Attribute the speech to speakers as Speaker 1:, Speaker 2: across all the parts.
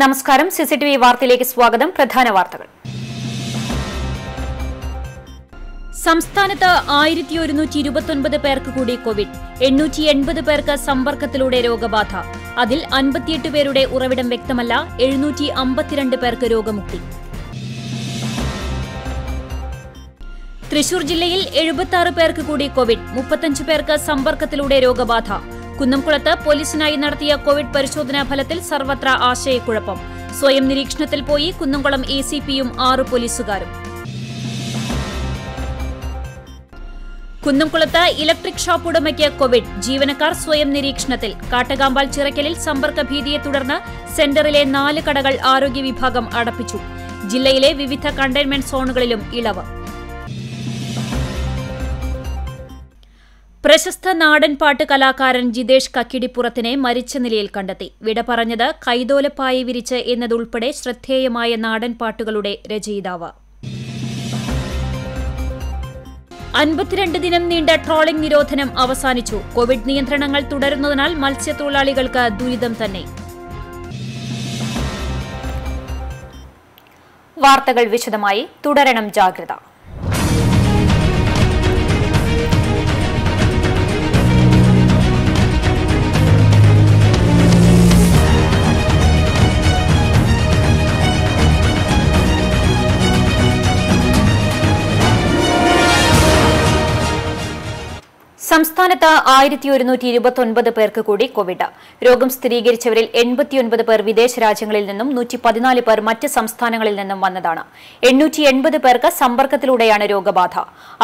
Speaker 1: നമസ്കാരം. സിസിടിവി വാർത്തയിലേക്ക് സ്വാഗതം. പ്രധാന വാർത്തകൾ.
Speaker 2: സംസ്ഥാനത്ത് ആയിരത്തി ഒരുന്നൂറ്റി ഇരുപത്തൊൻപത് പേർക്ക് കൂടി കോവിഡ് എണ്ണൂറ്റി എൺപത് പേർക്ക് സമ്പർക്കത്തിലൂടെ രോഗബാധ. അതിൽ അൻപത്തിയെട്ട് പേരുടെ ഉറവിടം വ്യക്തമല്ല എഴുന്നൂറ്റി അമ്പത്തിരണ്ട് പേർക്ക് രോഗമുക്തി. തൃശൂർ ജില്ലയിൽ എഴുപത്തി പേർക്ക് കൂടി കോവിഡ് മുപ്പത്തഞ്ച് പേർക്ക് സമ്പർക്കത്തിലൂടെ രോഗബാധ. കുന്നംകുളത്ത് പോലീസിനായി നടത്തിയ കോവിഡ് പരിശോധനാ ഫലത്തിൽ സർവത്ര ആശയക്കുഴപ്പം. സ്വയം നിരീക്ഷണത്തിൽ പോയി കുന്നംകുളം എ സി പിയും ആറ് പോലീസുകാരും. കുന്നംകുളത്ത് ഇലക്ട്രിക് ഷോപ്പ് ഉടമയ്ക്ക് കോവിഡ്. ജീവനക്കാർ സ്വയം നിരീക്ഷണത്തിൽ. കാട്ടകാമ്പാൽ ചിറക്കലിൽ സമ്പർക്ക ഭീതിയെ തുടർന്ന് സെന്ററിലെ നാല് കടകൾ ആരോഗ്യ വിഭാഗം അടപ്പിച്ചു. ജില്ലയിലെ വിവിധ കണ്ടെയ്ൻമെന്റ് സോണുകളിലും ഇളവ്. പ്രശസ്ത നാടൻ പാട്ട് കലാകാരൻ ജിതേഷ് കക്കിടിപ്പുറത്തിനെ മരിച്ച നിലയിൽ കണ്ടെത്തി. വിട പറഞ്ഞത് കൈതോലപ്പായി വിരിച്ച് എന്നതുൾപ്പെടെ ശ്രദ്ധേയമായ നാടൻ പാട്ടുകളുടെ രചയിതാവ്. അൻപത്തിരണ്ട് ദിനം നീണ്ട ട്രോളിംഗ് നിരോധനം അവസാനിച്ചു. കോവിഡ് നിയന്ത്രണങ്ങൾ തുടരുന്നതിനാൽ മത്സ്യത്തൊഴിലാളികൾക്ക് ദുരിതം തന്നെ.
Speaker 1: വാർത്തകൾ വിശദമായി തുടരണം ജാഗ്രത. സംസ്ഥാനത്ത് ആയിരത്തി ഒരുന്നൂറ്റി ഇരുപത്തൊൻപത് പേർക്ക് കൂടി കോവിഡ്. രോഗം സ്ഥിരീകരിച്ചവരിൽ എൺപത്തിയൊൻപത് പേർ വിദേശ രാജ്യങ്ങളിൽ നിന്നും നൂറ്റി പതിനാല് പേർ മറ്റ് സംസ്ഥാനങ്ങളിൽ നിന്നും വന്നതാണ്. എണ്ണൂറ്റി എൺപത് പേർക്ക് സമ്പർക്കത്തിലൂടെയാണ് രോഗബാധ.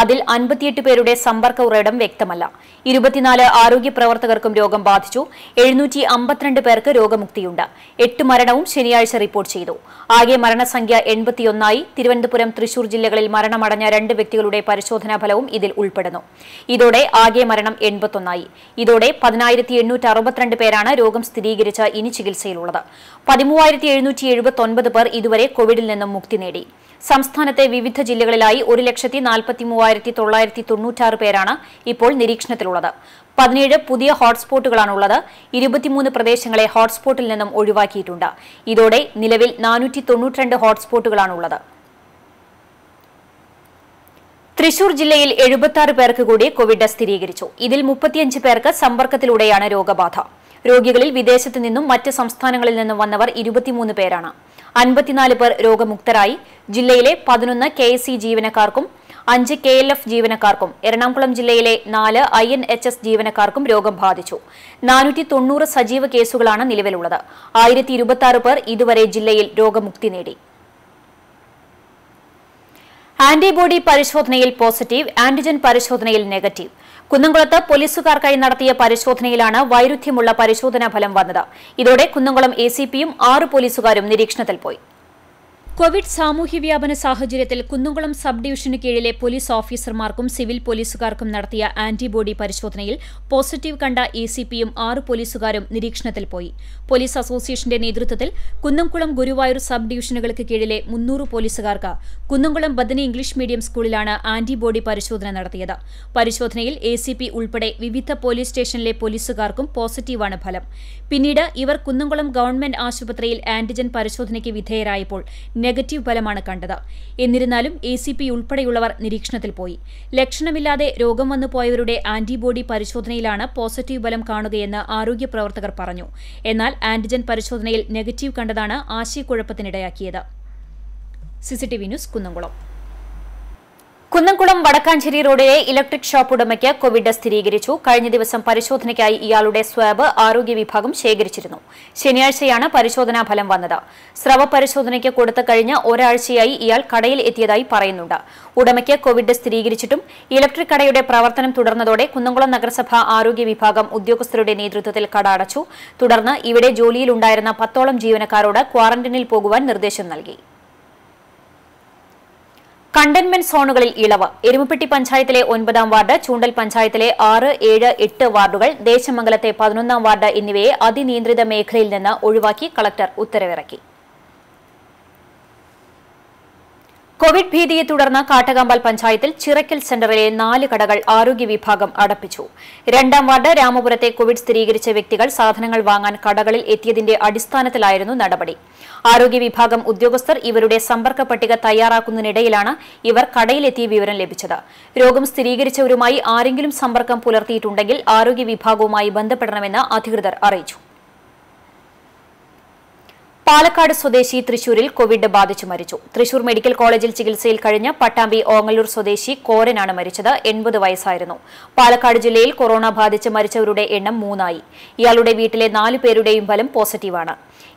Speaker 1: അതിൽ അൻപത്തിയെട്ട് പേരുടെ സമ്പർക്ക ഉറവിടം വ്യക്തമല്ല. ഇരുപത്തിനാല് ആരോഗ്യ പ്രവർത്തകർക്കും രോഗം ബാധിച്ചു. എഴുന്നൂറ്റി അമ്പത്തിരണ്ട് പേർക്ക് രോഗമുക്തിയുണ്ട്. എട്ട് മരണവും ശനിയാഴ്ച റിപ്പോർട്ട് ചെയ്തു. ആകെ മരണസംഖ്യ എൺപത്തിയൊന്നായി. തിരുവനന്തപുരം തൃശൂർ ജില്ലകളിൽ മരണമടഞ്ഞ രണ്ട് വ്യക്തികളുടെ പരിശോധനാ ഫലവും ഇതിൽ ഉൾപ്പെടുന്നു. ഇതോടെ മരണം എൺപത്തൊന്നായി. ഇതോടെ പതിനായിരത്തി എണ്ണൂറ്റി അറുപത്തിരണ്ട് പേരാണ് രോഗം സ്ഥിരീകരിച്ച ഇനി ചികിത്സയിലുള്ളത്. പതിമൂവായിരത്തി എഴുന്നൂറ്റി എഴുപത്തൊൻപത് പേർ ഇതുവരെ കോവിഡിൽ നിന്നും മുക്തി നേടി. സംസ്ഥാനത്തെ വിവിധ ജില്ലകളിലായി ഒരു ലക്ഷത്തി നാൽപ്പത്തി മൂവായിരത്തി തൊള്ളായിരത്തി തൊണ്ണൂറ്റാറ് പേരാണ് ഇപ്പോൾ നിരീക്ഷണത്തിലുള്ളത്. പതിനേഴ് പുതിയ ഹോട്ട്സ്പോട്ടുകളാണുള്ളത്. ഇരുപത്തിമൂന്ന് പ്രദേശങ്ങളെ ഹോട്ട്സ്പോട്ടിൽ നിന്നും ഒഴിവാക്കിയിട്ടുണ്ട്. ഇതോടെ നിലവിൽ നാനൂറ്റി തൊണ്ണൂറ്റിരണ്ട് ഹോട്ട്സ്പോട്ടുകളാണുള്ളത്. തൃശൂർ ജില്ലയിൽ എഴുപത്തി പേർക്ക് കൂടി കോവിഡ് സ്ഥിരീകരിച്ചു. ഇതിൽ മുപ്പത്തിയഞ്ച് പേർക്ക് സമ്പർക്കത്തിലൂടെയാണ് രോഗബാധ. രോഗികളിൽ വിദേശത്തു നിന്നും മറ്റ് സംസ്ഥാനങ്ങളിൽ നിന്നും വന്നവർ ഇരുപത്തിമൂന്ന് പേരാണ്. അൻപത്തിനാല് പേർ രോഗമുക്തരായി. ജില്ലയിലെ പതിനൊന്ന് കെ എസ് സി ജീവനക്കാർക്കും അഞ്ച് കെ എൽ എഫ് ജീവനക്കാർക്കും എറണാകുളം ജില്ലയിലെ നാല് ഐ എൻ എച്ച് എസ് ജീവനക്കാർക്കും രോഗം ബാധിച്ചു. നാനൂറ്റി തൊണ്ണൂറ് സജീവ കേസുകളാണ് നിലവിലുള്ളത്. ആയിരത്തി ഇരുപത്തി പേർ ഇതുവരെ ജില്ലയിൽ രോഗമുക്തി നേടി. ആന്റിബോഡി പരിശോധനയിൽ പോസിറ്റീവ് ആന്റിജൻ പരിശോധനയിൽ നെഗറ്റീവ്. കുന്നംകുളത്ത് പോലീസുകാർക്കായി നടത്തിയ പരിശോധനയിലാണ് വൈരുദ്ധ്യമുള്ള പരിശോധനാ ഫലം വന്നത്. ഇതോടെ കുന്നംകുളം എ സി പിയും ആറ് പോലീസുകാരും നിരീക്ഷണത്തിൽ പോയി.
Speaker 2: കോവിഡ് സാമൂഹ്യ വ്യാപന സാഹചര്യത്തിൽ കുന്നുകുളം സബ് ഡിവിഷന് കീഴിലെ പോലീസ് ഓഫീസർമാർക്കും സിവിൽ പോലീസുകാർക്കും നടത്തിയ ആന്റിബോഡി പരിശോധനയിൽ പോസിറ്റീവ് കണ്ട എ സി പിയും ആറ് പോലീസുകാരും നിരീക്ഷണത്തിൽ പോയി. പോലീസ് അസോസിയേഷന്റെ നേതൃത്വത്തിൽ കുന്നംകുളം ഗുരുവായൂർ സബ് ഡിവിഷനുകൾക്ക് കീഴിലെ മുന്നൂറ് പോലീസുകാർക്ക് കുന്നംകുളം ബദനി ഇംഗ്ലീഷ് മീഡിയം സ്കൂളിലാണ് ആന്റിബോഡി പരിശോധന നടത്തിയത്. പരിശോധനയിൽ എ സി പി ഉൾപ്പെടെ വിവിധ പോലീസ് സ്റ്റേഷനിലെ പോലീസുകാർക്കും പോസിറ്റീവാണ് ഫലം. പിന്നീട് ഇവർ കുന്നംകുളം ഗവൺമെന്റ് ആശുപത്രിയിൽ ആന്റിജൻ പരിശോധനയ്ക്ക് വിധേയരായപ്പോൾ നെഗറ്റീവ് ഫലമാണ് കണ്ടത്. എന്നിരുന്നാലും എ സി പി ഉൾപ്പെടെയുള്ളവർ നിരീക്ഷണത്തിൽ പോയി. ലക്ഷണമില്ലാതെ രോഗം വന്നു പോയവരുടെ ആന്റിബോഡി പരിശോധനയിലാണ് പോസിറ്റീവ് ഫലം കാണുകയെന്ന് ആരോഗ്യ പ്രവർത്തകർ പറഞ്ഞു. എന്നാൽ ആന്റിജൻ പരിശോധനയിൽ നെഗറ്റീവ് കണ്ടതാണ് ആശയക്കുഴപ്പത്തിനിടയാക്കിയത്. CCTV news Kunnamkulam.
Speaker 1: Kunnamkulam Vadakkanchery റോഡിലെ ഇലക്ട്രിക് ഷോപ്പ് ഉടമയ്ക്ക് കോവിഡ് സ്ഥിരീകരിച്ചു. കഴിഞ്ഞ ദിവസം പരിശോധനയ്ക്കായി ഇയാളുടെ സ്വാബ് ആരോഗ്യ വിഭാഗം ശേഖരിച്ചിരുന്നു. ശനിയാഴ്ചയാണ് പരിശോധനാ ഫലം വന്നത്. സ്രവ പരിശോധനയ്ക്ക് കൊടുത്ത കഴിഞ്ഞ ഒരാഴ്ചയായി ഇയാൾ കടയിൽ എത്തിയതായി പറയുന്നുണ്ട്. ഉടമയ്ക്ക് കോവിഡ് സ്ഥിരീകരിച്ചിട്ടും ഇലക്ട്രിക് കടയുടെ പ്രവർത്തനം തുടർന്നതോടെ കുന്നംകുളം നഗരസഭ ആരോഗ്യ വിഭാഗം ഉദ്യോഗസ്ഥരുടെ നേതൃത്വത്തിൽ കട അടച്ചു. തുടർന്ന് ഇവിടെ ജോലിയിലുണ്ടായിരുന്ന പത്തോളം ജീവനക്കാരോട് ക്വാറന്റൈനിൽ പോകുവാൻ നിർദ്ദേശം നൽകി. കണ്ടെയ്ൻമെന്റ് സോണുകളിൽ ഇളവ്. എരുമപ്പെട്ടി പഞ്ചായത്തിലെ ഒൻപതാം വാർഡ് ചൂണ്ടൽ പഞ്ചായത്തിലെ ആറ് ഏഴ് എട്ട് വാർഡുകൾ ദേശമംഗലത്തെ പതിനൊന്നാം വാർഡ് എന്നിവയെ അതിനിയന്ത്രിത മേഖലയിൽ നിന്ന് ഒഴിവാക്കി കളക്ടർ ഉത്തരവിറക്കി. കോവിഡ് ഭീതിയെ തുടർന്ന് കാട്ടകമ്പാൽ പഞ്ചായത്തിൽ ചിറക്കൽ സെന്ററിലെ നാല് കടകൾ ആരോഗ്യ വിഭാഗം അടപ്പിച്ചു. രണ്ടാം വാർഡ് രാമപുരത്തെ കോവിഡ് സ്ഥിരീകരിച്ച വ്യക്തികൾ സാധനങ്ങൾ വാങ്ങാൻ കടകളിൽ എത്തിയതിന്റെ അടിസ്ഥാനത്തിലായിരുന്നു നടപടി. ആരോഗ്യ വിഭാഗം ഉദ്യോഗസ്ഥർ ഇവരുടെ സമ്പർക്ക പട്ടിക തയ്യാറാക്കുന്നതിനിടയിലാണ് ഇവർ കടയിലെത്തിയ വിവരം ലഭിച്ചത്. രോഗം സ്ഥിരീകരിച്ചവരുമായി ആരെങ്കിലും സമ്പർക്കം പുലർത്തിയിട്ടുണ്ടെങ്കിൽ ആരോഗ്യ വിഭാഗവുമായി ബന്ധപ്പെടണമെന്ന് അധികൃതർ അറിയിച്ചു. പാലക്കാട് സ്വദേശി തൃശൂരിൽ കോവിഡ് ബാധിച്ചു മരിച്ചു. തൃശൂർ മെഡിക്കൽ കോളേജിൽ ചികിത്സയിൽ കഴിഞ്ഞ പട്ടാമ്പി ഓങ്ങല്ലൂർ സ്വദേശി കോരനാണ് മരിച്ചത്. എൺപത് വയസ്സായിരുന്നു. പാലക്കാട് ജില്ലയിൽ കൊറോണ ബാധിച്ച് മരിച്ചവരുടെ എണ്ണം മൂന്നായി. ഇയാളുടെ വീട്ടിലെ നാലു പേരുടെയും ഫലം പോസിറ്റീവാണ്.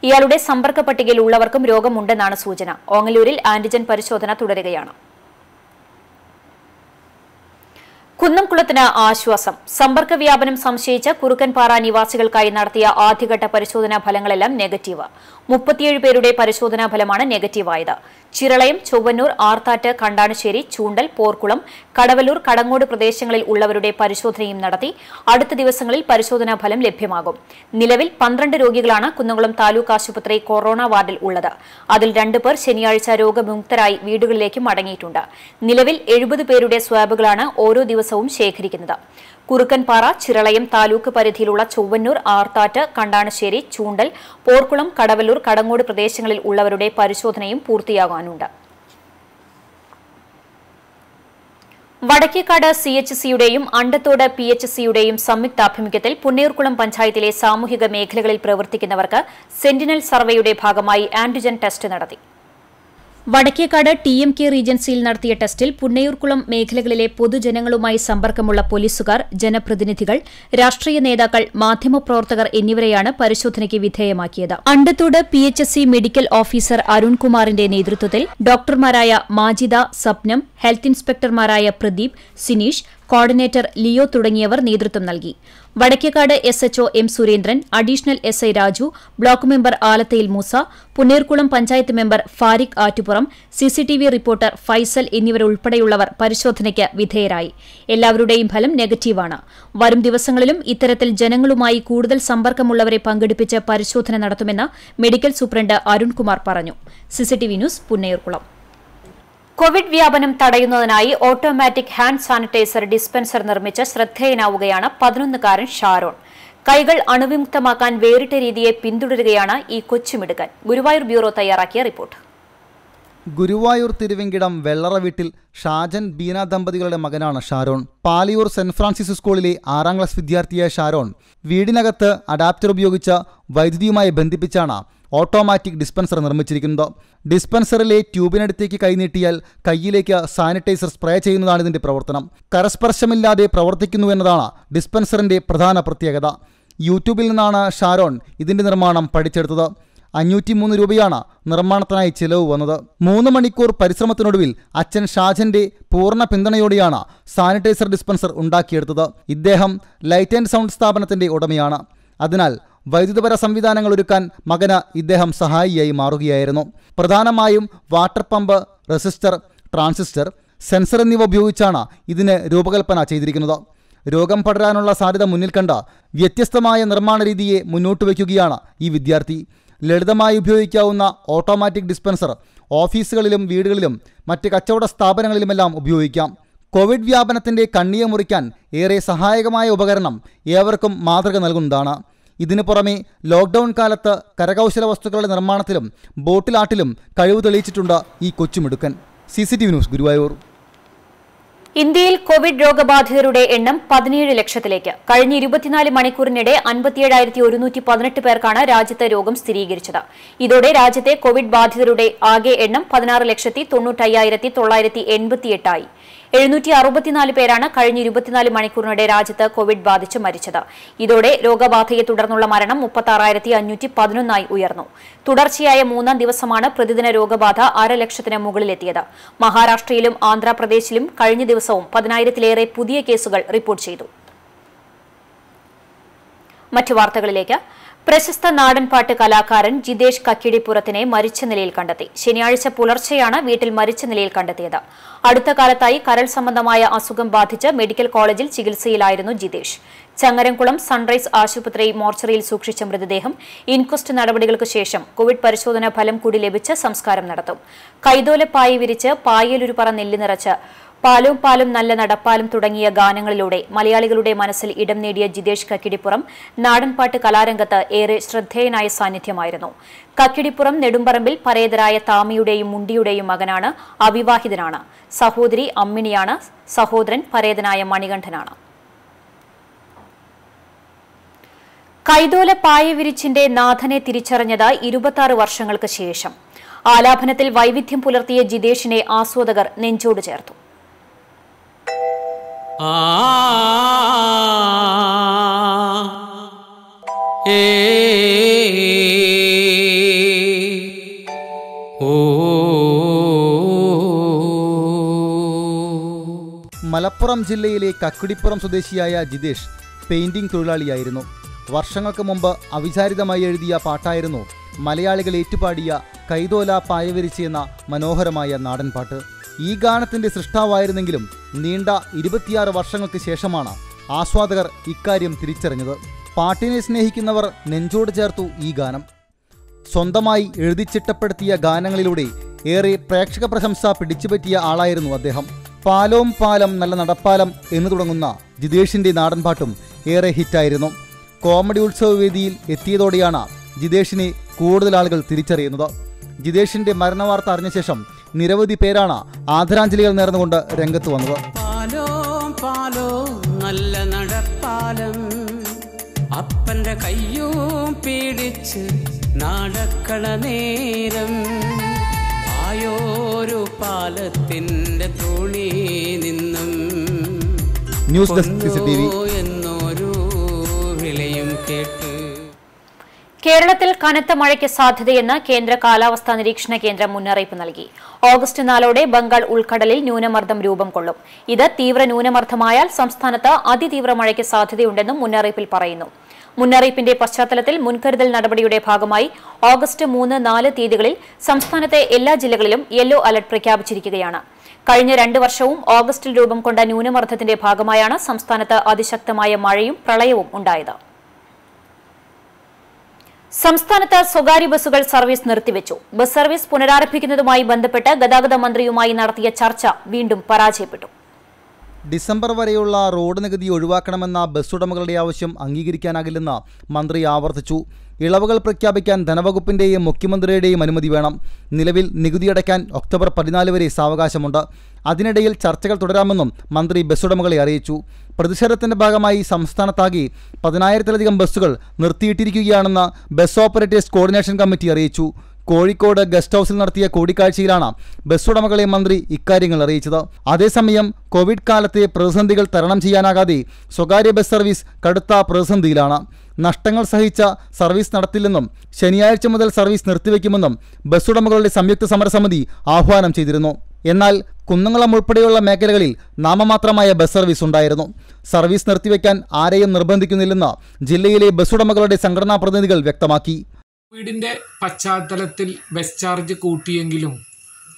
Speaker 1: ഇയാളുടെ സമ്പർക്ക പട്ടികയിൽ ഉള്ളവർക്കും രോഗമുണ്ടെന്നാണ് സൂചന. ഓങ്ങല്ലൂരിൽ ആന്റിജൻ പരിശോധന തുടരുകയാണ്. കുന്നംകുളത്തിന് ആശ്വാസം. സമ്പർക്ക വ്യാപനം സംശയിച്ച കുറുക്കൻപാറ നിവാസികൾക്കായി നടത്തിയ ആദ്യഘട്ട പരിശോധനാ ഫലങ്ങളെല്ലാം നെഗറ്റീവ്. മുപ്പത്തിയേഴ് പേരുടെ പരിശോധനാ ഫലമാണ് നെഗറ്റീവായത്. ചിറളയം ചൊവ്വന്നൂർ ആർത്താറ്റ് കണ്ടാണശ്ശേരി ചൂണ്ടൽ പോർക്കുളം കടവലൂർ കടങ്ങോട് പ്രദേശങ്ങളിൽ ഉള്ളവരുടെ പരിശോധനയും നടത്തി അടുത്ത ദിവസങ്ങളിൽ പരിശോധനാ ഫലം ലഭ്യമാകും. നിലവിൽ പന്ത്രണ്ട് രോഗികളാണ് കുന്നംകുളം താലൂക്ക് ആശുപത്രി കൊറോണ വാർഡിൽ ഉള്ളത്. അതിൽ രണ്ടു പേർ ശനിയാഴ്ച രോഗമുക്തരായി വീടുകളിലേക്ക് മടങ്ങിയിട്ടുണ്ട്. നിലവിൽ എഴുപത് പേരുടെ സ്വാബുകളാണ് ഓരോ ദിവസവും ശേഖരിക്കുന്നത്. കുറുക്കൻപാറ ചിറളയം താലൂക്ക് പരിധിയിലുള്ള ചൊവ്വന്നൂർ ആർത്താറ്റ് കണ്ടാണശ്ശേരി ചൂണ്ടൽ പോർക്കുളം കടവല്ലൂർ കടങ്ങോട് പ്രദേശങ്ങളിൽ ഉള്ളവരുടെ പരിശോധനയും പൂർത്തിയാകാനുണ്ട്. വടക്കേക്കാട് സി എച്ച് സിയുടെയും അണ്ടത്തോട് പി എച്ച് സിയുടെയും സംയുക്താഭിമുഖ്യത്തിൽ പുന്നയൂർക്കുളം പഞ്ചായത്തിലെ സാമൂഹിക മേഖലകളിൽ പ്രവർത്തിക്കുന്നവർക്ക് സെന്റിനൽ സർവേയുടെ ഭാഗമായി ആന്റിജൻ ടെസ്റ്റ് നടത്തി.
Speaker 2: വടക്കേക്കാട് ടി എം കെ റീജൻസിയിൽ നടത്തിയ ടെസ്റ്റിൽ പുന്നയൂർക്കുളം മേഖലകളിലെ പൊതുജനങ്ങളുമായി സമ്പർക്കമുള്ള പോലീസുകാർ ജനപ്രതിനിധികൾ രാഷ്ട്രീയ നേതാക്കൾ മാധ്യമപ്രവർത്തകർ എന്നിവരെയാണ് പരിശോധനയ്ക്ക് വിധേയമാക്കിയത്. Andathode P H S C medical officer അരുൺകുമാറിന്റെ നേതൃത്വത്തിൽ ഡോക്ടർമാരായ മാജിദ സപ്നം ഹെൽത്ത് ഇൻസ്പെക്ടർമാരായ പ്രദീപ് സിനീഷ് കോർഡിനേറ്റർ ലിയോ തുടങ്ങിയവർ നേതൃത്വം നൽകി. Vadakkekad S HO M Surendran additional S I Raju block member ആലത്തയിൽ Moosa Punnayurkulam panchayat member Farikh Attupuram CCTV reporter Faisal എന്നിവരുൾപ്പെടെയുള്ളവർ പരിശോധനയ്ക്ക് വിധേയരായി. എല്ലാവരുടെയും ഫലം നെഗറ്റീവാണ്. വരും ദിവസങ്ങളിലും ഇത്തരത്തിൽ ജനങ്ങളുമായി കൂടുതൽ സമ്പർക്കമുള്ളവരെ പങ്കെടുപ്പിച്ച് പരിശോധന നടത്തുമെന്ന് മെഡിക്കൽ സൂപ്രണ്ട് അരുൺകുമാർ പറഞ്ഞു. സിസിടിവി ന്യൂസ് പുന്നയൂർക്കുളം
Speaker 1: കോവിഡ് വ്യാപനം തടയുന്നതിനായി ഓട്ടോമാറ്റിക് ഹാൻഡ് സാനിറ്റൈസർ ഡിസ്പെൻസർ നിർമ്മിച്ച് ശ്രദ്ധേയനാവുകയാണ് പതിനൊന്നുകാരൻ ഷാരോൺ. കൈകൾ അണുവിമുക്തമാക്കാൻ വേറിട്ട രീതിയെ പിന്തുടരുകയാണ് ഈ കൊച്ചുമിടുക്കൻ. ഗുരുവായൂർ ബ്യൂറോ തയ്യാറാക്കിയ റിപ്പോർട്ട്.
Speaker 3: ഗുരുവായൂർ തിരുവെങ്കിടം വെള്ളറ വീട്ടിൽ ഷാജൻ ബീന ദമ്പതികളുടെ മകനാണ് ഷാരോൺ. പാലിയൂർ സെന്റ് ഫ്രാൻസിസ് സ്കൂളിലെ ആറാം ക്ലാസ് വിദ്യാർത്ഥിയായ ഷാരോൺ. വീടിനകത്ത് അഡാപ്റ്റർ ഉപയോഗിച്ച് വൈദ്യുതിയുമായി ബന്ധിപ്പിച്ചാണ് ഓട്ടോമാറ്റിക് ഡിസ്പെൻസർ നിർമ്മിച്ചിരിക്കുന്നത്. ഡിസ്പെൻസറിലെ ട്യൂബിനടുത്തേക്ക് കൈനീട്ടിയാൽ കയ്യിലേക്ക് സാനിറ്റൈസർ സ്പ്രേ ചെയ്യുന്നതാണ് ഇതിന്റെ പ്രവർത്തനം. കരസ്പർശമില്ലാതെ പ്രവർത്തിക്കുന്നു എന്നതാണ് ഡിസ്പെൻസറിന്റെ പ്രധാന പ്രത്യേകത. യൂട്യൂബിൽ നിന്നാണ് ഷാരോൺ ഇതിന്റെ നിർമ്മാണം പഠിച്ചെടുത്തത്. അഞ്ഞൂറ്റി മൂന്ന് രൂപയാണ് നിർമ്മാണത്തിനായി ചിലവ് വന്നത്. മൂന്ന് മണിക്കൂർ പരിശ്രമത്തിനൊടുവിൽ അച്ഛൻ ഷാജന്റെ പൂർണ പിന്തുണയോടെയാണ് സാനിറ്റൈസർ ഡിസ്പെൻസർ ഉണ്ടാക്കിയെടുത്തത്. ഇദ്ദേഹം ലൈറ്റ് ആൻഡ് സൗണ്ട് സ്ഥാപനത്തിന്റെ ഉടമയാണ്. അതിനാൽ വൈദ്യുതപര സംവിധാനങ്ങൾ ഒരുക്കാൻ മകന് ഇദ്ദേഹം സഹായിയായി മാറുകയായിരുന്നു. പ്രധാനമായും water pump resistor transistor sensor എന്നിവ ഉപയോഗിച്ചാണ് ഇതിന് രൂപകൽപ്പന ചെയ്തിരിക്കുന്നത്. രോഗം പടരാനുള്ള സാധ്യത മുന്നിൽ കണ്ട വ്യത്യസ്തമായ നിർമ്മാണ രീതിയെ മുന്നോട്ട് വയ്ക്കുകയാണ് ഈ വിദ്യാർത്ഥി. ലളിതമായി ഉപയോഗിക്കാവുന്ന ഓട്ടോമാറ്റിക് ഡിസ്പെൻസർ ഓഫീസുകളിലും വീടുകളിലും മറ്റ് കച്ചവട സ്ഥാപനങ്ങളിലുമെല്ലാം ഉപയോഗിക്കാം. കോവിഡ് വ്യാപനത്തിന്റെ കണ്ണിയെ മുറിക്കാൻ ഏറെ സഹായകമായ ഉപകരണം ഏവർക്കും മാതൃക നൽകുന്നതാണ്. ഇതിനു പുറമെ ലോക്ക്ഡൌൺ കാലത്ത് കരകൗശല വസ്തുക്കളുടെ നിർമ്മാണത്തിലും ബോട്ടിലാട്ടിലും കഴിവ് തെളിയിച്ചിട്ടുണ്ട് ഈ കൊച്ചുമിടുക്കൻ. C C T V news Guruvayur.
Speaker 1: ഇന്ത്യയിൽ കോവിഡ് രോഗബാധിതരുടെ എണ്ണം പതിനേഴ് ലക്ഷത്തിലേക്ക്. കഴിഞ്ഞ ഇരുപത്തിനാല് മണിക്കൂറിനിടെ അൻപത്തിയേഴായിരത്തി ഒരുന്നൂറ്റി പതിനെട്ട് പേർക്കാണ് രാജ്യത്ത് രോഗം സ്ഥിരീകരിച്ചത്. ഇതോടെ രാജ്യത്തെ കോവിഡ് ബാധിതരുടെ ആകെ എണ്ണം പതിനാറ് ലക്ഷത്തി തൊണ്ണൂറ്റയ്യായിരത്തി തൊള്ളായിരത്തി എൺപത്തിയെട്ടായി എഴുന്നൂറ്റി അറുപത്തിനാല് പേരാണ് കഴിഞ്ഞ ഇരുപത്തിനാല് മണിക്കൂറിനിടെ രാജ്യത്ത് കോവിഡ് ബാധിച്ച് മരിച്ചത്. ഇതോടെ രോഗബാധയെ തുടർന്നുള്ള മരണം മുപ്പത്തി അഞ്ഞൂറ്റി പതിനൊന്നായി ഉയർന്നു. തുടർച്ചയായ മൂന്നാം ദിവസമാണ് പ്രതിദിന രോഗബാധ അര ലക്ഷത്തിന് മുകളിലെത്തിയത്. മഹാരാഷ്ട്രയിലും ആന്ധ്രാപ്രദേശിലും കഴിഞ്ഞ ദിവസവും പതിനായിരത്തിലേറെ പുതിയ കേസുകൾ റിപ്പോർട്ട് ചെയ്തു. മറ്റു വാർത്തകളിലേക്ക് പ്രശസ്ത നാടൻപാട്ട് കലാകാരൻ ജിതേഷ് കക്കിടിപ്പുറത്തിനെ മരിച്ച നിലയിൽ കണ്ടെത്തി. ശനിയാഴ്ച പുലർച്ചെയാണ് വീട്ടിൽ മരിച്ച നിലയിൽ കണ്ടെത്തിയത്. അടുത്ത കാലത്തായി കരൾ സംബന്ധമായ അസുഖം ബാധിച്ച് മെഡിക്കൽ കോളേജിൽ ചികിത്സയിലായിരുന്നു ജിതേഷ്. ചങ്ങരംകുളം സൺറൈസ് ആശുപത്രി മോർച്ചറിയിൽ സൂക്ഷിച്ച മൃതദേഹം ഇൻക്വസ്റ്റ് നടപടികൾക്ക് ശേഷം കോവിഡ് പരിശോധനാ ഫലം കൂടി ലഭിച്ച് സംസ്കാരം നടത്തും. കൈതോലപ്പായി വിരിച്ച് പായലൊരുപറ നെല്ല് നിറച്ച് പാലും പാലും നല്ല നടപ്പാലും തുടങ്ങിയ ഗാനങ്ങളിലൂടെ മലയാളികളുടെ മനസ്സിൽ ഇടം നേടിയ ജിതേഷ് കക്കിടിപ്പുറം നാടൻപാട്ട് കലാരംഗത്ത് ഏറെ ശ്രദ്ധേയനായ സാന്നിധ്യമായിരുന്നു. കക്കിടിപ്പുറം നെടുമ്പറമ്പിൽ പരേതരായ താമിയുടെയും മുണ്ടിയുടെയും മകനാണ് അവിവാഹിതനാണ്. സഹോദരി അമ്മിണിയാണ്. സഹോദരൻ പരേതനായ മണികണ്ഠനാണ്. കൈതോല പായ വിരിച്ചിന്റെ നാഥനെ തിരിച്ചറിഞ്ഞത് ഇരുപത്തി വർഷങ്ങൾക്ക് ശേഷം. ആലാപനത്തിൽ വൈവിധ്യം പുലർത്തിയ ജിതേഷിനെ ആസ്വാദകർ നെഞ്ചോട് ചേർത്തു.
Speaker 4: ആ
Speaker 3: മലപ്പുറം ജില്ലയിലെ കക്കുടിപ്പുറം സ്വദേശിയായ ജിതേഷ് പെയിന്റിംഗ് തൊഴിലാളിയായിരുന്നു. വർഷങ്ങൾക്ക് മുമ്പ് അവിചാരിതമായി എഴുതിയ പാട്ടായിരുന്നു മലയാളികൾ ഏറ്റുപാടിയ കൈതോല പായവരിച്ചെന്ന മനോഹരമായ നാടൻപാട്ട്. ഈ ഗാനത്തിന്റെ സൃഷ്ടാവായിരുന്നെങ്കിലും നീണ്ട ഇരുപത്തിയാറ് വർഷങ്ങൾക്ക് ശേഷമാണ് ആസ്വാദകർ ഇക്കാര്യം തിരിച്ചറിഞ്ഞത്. പാട്ടിനെ സ്നേഹിക്കുന്നവർ നെഞ്ചോട് ചേർത്തു ഈ ഗാനം. സ്വന്തമായി എഴുതിച്ചിട്ടപ്പെടുത്തിയ ഗാനങ്ങളിലൂടെ ഏറെ പ്രേക്ഷക പ്രശംസ പിടിച്ചുപറ്റിയ ആളായിരുന്നു അദ്ദേഹം. പാലോം പാലം നല്ല നടപ്പാലം എന്ന് തുടങ്ങുന്ന ജിതേഷിന്റെ നാടൻപാട്ടും ഏറെ ഹിറ്റായിരുന്നു. കോമഡി ഉത്സവ വേദിയിൽ എത്തിയതോടെയാണ് ജിതേഷിനെ കൂടുതൽ ആളുകൾ തിരിച്ചറിയുന്നത്. ജിതേഷിന്റെ മരണവാർത്ത അറിഞ്ഞ ശേഷം നിരവധി പേരാണ് ആദരാഞ്ജലികൾ നേർന്നുകൊണ്ട് രംഗത്ത് വന്നത്.
Speaker 4: നല്ല നടപ്പാലം. അപ്പന്റെ കയ്യും പീഡിച്ച് നടക്കണ നേരം. ആയോരു പാലത്തിന്റെ തുണി നിന്നും
Speaker 3: ന്യൂസ് ഡെസ്ക്
Speaker 4: എന്നൊരു വിളയും കേട്ട്.
Speaker 1: കേരളത്തിൽ കനത്ത മഴയ്ക്ക് സാധ്യതയെന്ന് കേന്ദ്ര കാലാവസ്ഥാ നിരീക്ഷണ കേന്ദ്രം മുന്നറിയിപ്പ് നൽകി. ഓഗസ്റ്റ് നാലോടെ ബംഗാൾ ഉൾക്കടലിൽ ന്യൂനമർദ്ദം രൂപം കൊള്ളും. ഇത് തീവ്ര ന്യൂനമർദ്ദമായാൽ സംസ്ഥാനത്ത് അതിതീവ്ര മഴയ്ക്ക് സാധ്യതയുണ്ടെന്നും മുന്നറിയിപ്പിൽ പറയുന്നു. മുന്നറിയിപ്പിന്റെ പശ്ചാത്തലത്തിൽ മുൻകരുതൽ നടപടിയുടെ ഭാഗമായി ഓഗസ്റ്റ് മൂന്ന് നാല് തീയതികളിൽ സംസ്ഥാനത്തെ എല്ലാ ജില്ലകളിലും യെല്ലോ അലർട്ട് പ്രഖ്യാപിച്ചിരിക്കുകയാണ്. കഴിഞ്ഞ രണ്ട് വർഷവും ഓഗസ്റ്റിൽ രൂപം കൊണ്ട ന്യൂനമർദ്ദത്തിന്റെ ഭാഗമായാണ് സംസ്ഥാനത്ത് അതിശക്തമായ മഴയും പ്രളയവും ഉണ്ടായത്. സംസ്ഥാനത്ത് സ്വകാര്യ ബസ്സുകൾ സർവീസ് നിർത്തിവെച്ചു. ബസ് സർവീസ് പുനരാരംഭിക്കുന്നതുമായി ബന്ധപ്പെട്ട് ഗതാഗത മന്ത്രിയുമായി നടത്തിയ ചർച്ച വീണ്ടും പരാജയപ്പെട്ടു.
Speaker 3: ഡിസംബർ വരെയുള്ള റോഡ് നികുതി ഒഴിവാക്കണമെന്ന ബസ് ഉടമകളുടെ ആവശ്യം അംഗീകരിക്കാനാകില്ലെന്ന് മന്ത്രി ആവർത്തിച്ചു. ഇളവുകൾ പ്രഖ്യാപിക്കാൻ ധനവകുപ്പിന്റെയും മുഖ്യമന്ത്രിയുടെയും അനുമതി വേണം. നിലവിൽ നികുതി അടയ്ക്കാൻ ഒക്ടോബർ പതിനാല് വരെ സാവകാശമുണ്ട്. അതിനിടയിൽ ചർച്ചകൾ തുടരാമെന്നും മന്ത്രി ബസ്സുടമകളെ അറിയിച്ചു. പ്രതിഷേധത്തിന്റെ ഭാഗമായി സംസ്ഥാനത്താകെ പതിനായിരത്തിലധികം ബസ്സുകൾ നിർത്തിയിട്ടിരിക്കുകയാണെന്ന് ബസ് ഓപ്പറേറ്റേഴ്സ് കോർഡിനേഷൻ കമ്മിറ്റി അറിയിച്ചു. കോഴിക്കോട് ഗസ്റ്റ് ഹൗസിൽ നടത്തിയ കൂടിക്കാഴ്ചയിലാണ് ബസ് ഉടമകളെ മന്ത്രി ഇക്കാര്യങ്ങൾ അറിയിച്ചത്. അതേസമയം കോവിഡ് കാലത്തെ പ്രതിസന്ധികൾ തരണം ചെയ്യാനാകാതെ സ്വകാര്യ ബസ് സർവീസ് കടുത്ത പ്രതിസന്ധിയിലാണ്. നഷ്ടങ്ങൾ സഹിച്ച സർവീസ് നടത്തില്ലെന്നും ശനിയാഴ്ച മുതൽ സർവീസ് നിർത്തിവെക്കുമെന്നും ബസ്സുടമകളുടെ സംയുക്ത സമരസമിതി ആഹ്വാനം ചെയ്തിരുന്നു. എന്നാൽ കുന്നംകുളം ഉൾപ്പെടെയുള്ള മേഖലകളിൽ നാമമാത്രമായ ബസ് സർവീസ് ഉണ്ടായിരുന്നു. സർവീസ് നിർത്തിവെക്കാൻ ആരെയും നിർബന്ധിക്കുന്നില്ലെന്ന് ജില്ലയിലെ ബസ്സുടമകളുടെ സംഘടനാ പ്രതിനിധികൾ വ്യക്തമാക്കി.
Speaker 5: വീടിന്റെ പശ്ചാത്തലത്തിൽ ബസ് ചാർജ് കൂട്ടിയെങ്കിലും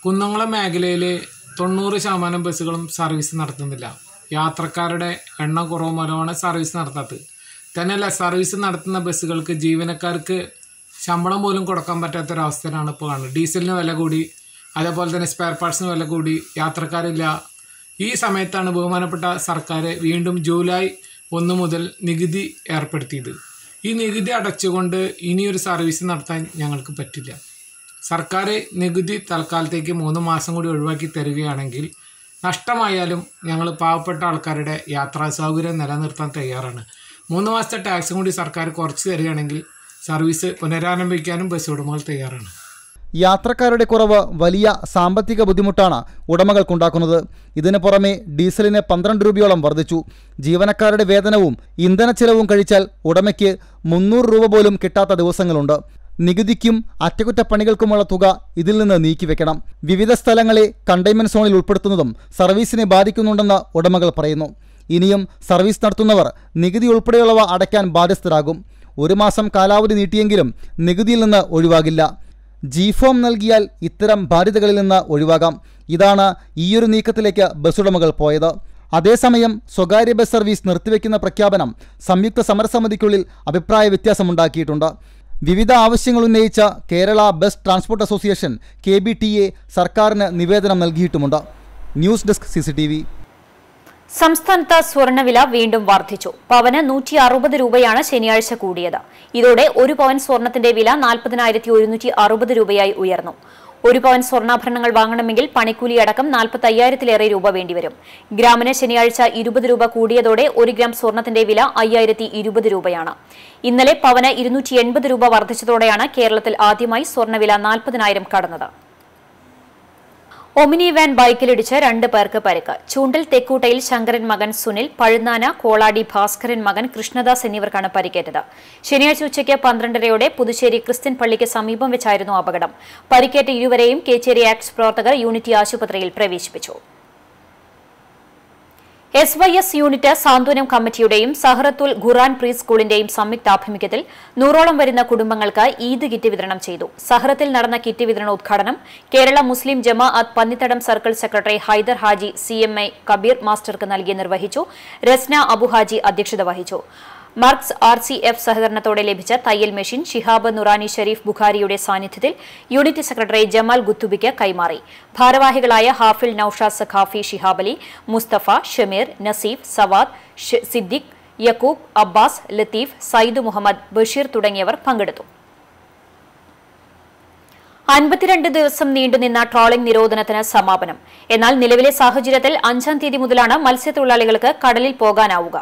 Speaker 5: കുന്നംകുളം മേഖലയിലെ തൊണ്ണൂറ് ശതമാനം ബസ്സുകളും സർവീസ് നടത്തുന്നില്ല. യാത്രക്കാരുടെ എണ്ണം കുറവ് മൂലമാണ് സർവീസ് നടത്താത്തത്. തന്നെയല്ല സർവീസ് നടത്തുന്ന ബസ്സുകൾക്ക് ജീവനക്കാർക്ക് ശമ്പളം പോലും കൊടുക്കാൻ പറ്റാത്തൊരവസ്ഥയാണ് ഇപ്പോൾ കാണുന്നത്. ഡീസലിന് വില കൂടി അതേപോലെ തന്നെ സ്പെയർ പാർട്സിന് വില കൂടി യാത്രക്കാരില്ല. ഈ സമയത്താണ് ബഹുമാനപ്പെട്ട സർക്കാർ വീണ്ടും ജൂലൈ ഒന്ന് മുതൽ നികുതി ഏർപ്പെടുത്തിയത്. ഈ നികുതി അടച്ചുകൊണ്ട് ഇനിയൊരു സർവീസ് നടത്താൻ ഞങ്ങൾക്ക് പറ്റില്ല. സർക്കാർ നികുതി തൽക്കാലത്തേക്ക് മൂന്ന് മാസം കൂടി ഒഴിവാക്കി തരികയാണെങ്കിൽ നഷ്ടമായാലും ഞങ്ങൾ പാവപ്പെട്ട ആൾക്കാരുടെ യാത്രാ സൗകര്യം നിലനിർത്താൻ തയ്യാറാണ്. മൂന്ന് മാസത്തെ ടാക്സും കൂടി സർക്കാർ കുറച്ച് തരികയാണെങ്കിൽ സർവീസ് പുനരാരംഭിക്കാനും ബസ് ഉടമകൾ തയ്യാറാണ്.
Speaker 3: യാത്രക്കാരുടെ കുറവ് വലിയ സാമ്പത്തിക ബുദ്ധിമുട്ടാണ് ഉടമകൾക്കുണ്ടാക്കുന്നത്. ഇതിനു പുറമെ ഡീസലിന് പന്ത്രണ്ട് രൂപയോളം വർദ്ധിച്ചു. ജീവനക്കാരുടെ വേതനവും ഇന്ധന ചെലവും കഴിച്ചാൽ ഉടമയ്ക്ക് മുന്നൂറ് രൂപ പോലും കിട്ടാത്ത ദിവസങ്ങളുണ്ട്. നികുതിക്കും അറ്റകുറ്റപ്പണികൾക്കുമുള്ള തുക ഇതിൽ നിന്ന് നീക്കിവെക്കണം. വിവിധ സ്ഥലങ്ങളെ കണ്ടെയ്ൻമെന്റ് സോണിൽ ഉൾപ്പെടുത്തുന്നതും സർവീസിനെ ബാധിക്കുന്നുണ്ടെന്ന് ഉടമകൾ പറയുന്നു. ഇനിയും സർവീസ് നടത്തുന്നവർ നികുതി ഉൾപ്പെടെയുള്ളവ അടയ്ക്കാൻ ബാധ്യസ്ഥരാകും. ഒരു മാസം കാലാവധി നീട്ടിയെങ്കിലും നികുതിയിൽ നിന്ന് ഒഴിവാകില്ല. ജി ഫോം നൽകിയാൽ ഇത്തരം ബാധ്യതകളിൽ നിന്ന് ഒഴിവാകാം. ഇതാണ് ഈയൊരു നീക്കത്തിലേക്ക് ബസ്സുടമകൾ പോയത്. അതേസമയം സ്വകാര്യ ബസ് സർവീസ് നിർത്തിവെക്കുന്ന പ്രഖ്യാപനം സംയുക്ത സമരസമിതിക്കുള്ളിൽ അഭിപ്രായ വ്യത്യാസമുണ്ടാക്കിയിട്ടുണ്ട്. വിവിധ ആവശ്യങ്ങൾ ഉന്നയിച്ച Kerala bus transport association K സർക്കാരിന് നിവേദനം നൽകിയിട്ടുമുണ്ട്. ന്യൂസ് ഡെസ്ക് സി
Speaker 1: സംസ്ഥാനത്ത് സ്വർണവില വീണ്ടും വർദ്ധിച്ചു. പവന് നൂറ്റി അറുപത് രൂപയാണ് ശനിയാഴ്ച കൂടിയത്. ഇതോടെ ഒരു പവൻ സ്വർണത്തിന്റെ വില നാൽപ്പതിനായിരത്തി ഒരുന്നൂറ്റി അറുപത് രൂപയായി ഉയർന്നു. ഒരു പവൻ സ്വർണാഭരണങ്ങൾ വാങ്ങണമെങ്കിൽ പണിക്കൂലി അടക്കം നാൽപ്പത്തി അയ്യായിരത്തിലേറെ രൂപ വേണ്ടിവരും. ഗ്രാമിന് ശനിയാഴ്ച ഇരുപത് രൂപ കൂടിയതോടെ ഒരു ഗ്രാം സ്വർണത്തിന്റെ വില അയ്യായിരത്തി ഇരുപത് രൂപയാണ്. ഇന്നലെ പവന് ഇരുന്നൂറ്റി എൺപത് രൂപ വർദ്ധിച്ചതോടെയാണ് കേരളത്തിൽ ആദ്യമായി സ്വർണവില നാൽപ്പതിനായിരം കടന്നത്. ഒമിനി വാൻ ബൈക്കിലിടിച്ച് രണ്ട് പേർക്ക് പരിക്ക്. ചൂണ്ടൽ തെക്കൂട്ടയിൽ ശങ്കരൻ മകൻ സുനിൽ പഴുന്നാന കോളാടി ഭാസ്കരൻ മകൻ കൃഷ്ണദാസ് എന്നിവർക്കാണ് പരിക്കേറ്റത്. ശനിയാഴ്ച ഉച്ചയ്ക്ക് പന്ത്രണ്ടരയോടെ പുതുശ്ശേരി ക്രിസ്ത്യൻ പള്ളിക്ക് സമീപം വെച്ചായിരുന്നു അപകടം. പരിക്കേറ്റ ഇരുവരെയും കേച്ചേരി ആക്ട്സ് പ്രവർത്തകർ യൂണിറ്റി ആശുപത്രിയിൽ പ്രവേശിപ്പിച്ചു. എസ് വൈ എസ് യൂണിറ്റ് സാന്ത്വനം കമ്മിറ്റിയുടെയും സഹറത്തുൽ ഖുറാൻ പ്രീ സ്കൂളിന്റെയും സംയുക്താഭിമുഖ്യത്തിൽ നൂറോളം വരുന്ന കുടുംബങ്ങൾക്ക് ഈദ് കിറ്റ് വിതരണം ചെയ്തു. സഹറത്തിൽ നടന്ന കിറ്റ് വിതരണ ഉദ്ഘാടനം Kerala Muslim Jamaath Pannithadam circle secretary Haider Haji C Kabeer മാസ്റ്റർക്ക് നൽകി നിർവഹിച്ചു. രസ്ന അബുഹാജി അധ്യക്ഷത വഹിച്ചു. മർക്സ് ആർ സി എഫ് സഹകരണത്തോടെ ലഭിച്ച തയ്യൽ മെഷീൻ ഷിഹാബ് നുറാനി ഷെരീഫ് ബുഖാരിയുടെ സാന്നിധ്യത്തിൽ യൂണിറ്റ് സെക്രട്ടറി ജമാൽ ഗുത്തുബിക്ക് കൈമാറി. ഭാരവാഹികളായ ഹാഫിൽ നൌഷാദ് സഖാഫി ഷിഹാബ് അലി മുസ്തഫ ഷമീർ നസീഫ് സവാദ് സിദ്ദിഖ് യക്കൂബ് അബ്ബാസ് ലത്തീഫ് സയ്യിദ് മുഹമ്മദ് ബഷീർ തുടങ്ങിയവർ പങ്കെടുത്തു. അൻപത്തിരണ്ട് ദിവസം നീണ്ടുനിന്ന ട്രോളിംഗ് നിരോധനത്തിന് സമാപനം. എന്നാൽ നിലവിലെ സാഹചര്യത്തിൽ അഞ്ചാം തീയതി മുതലാണ് മത്സ്യത്തൊഴിലാളികൾക്ക് കടലിൽ പോകാനാവുക.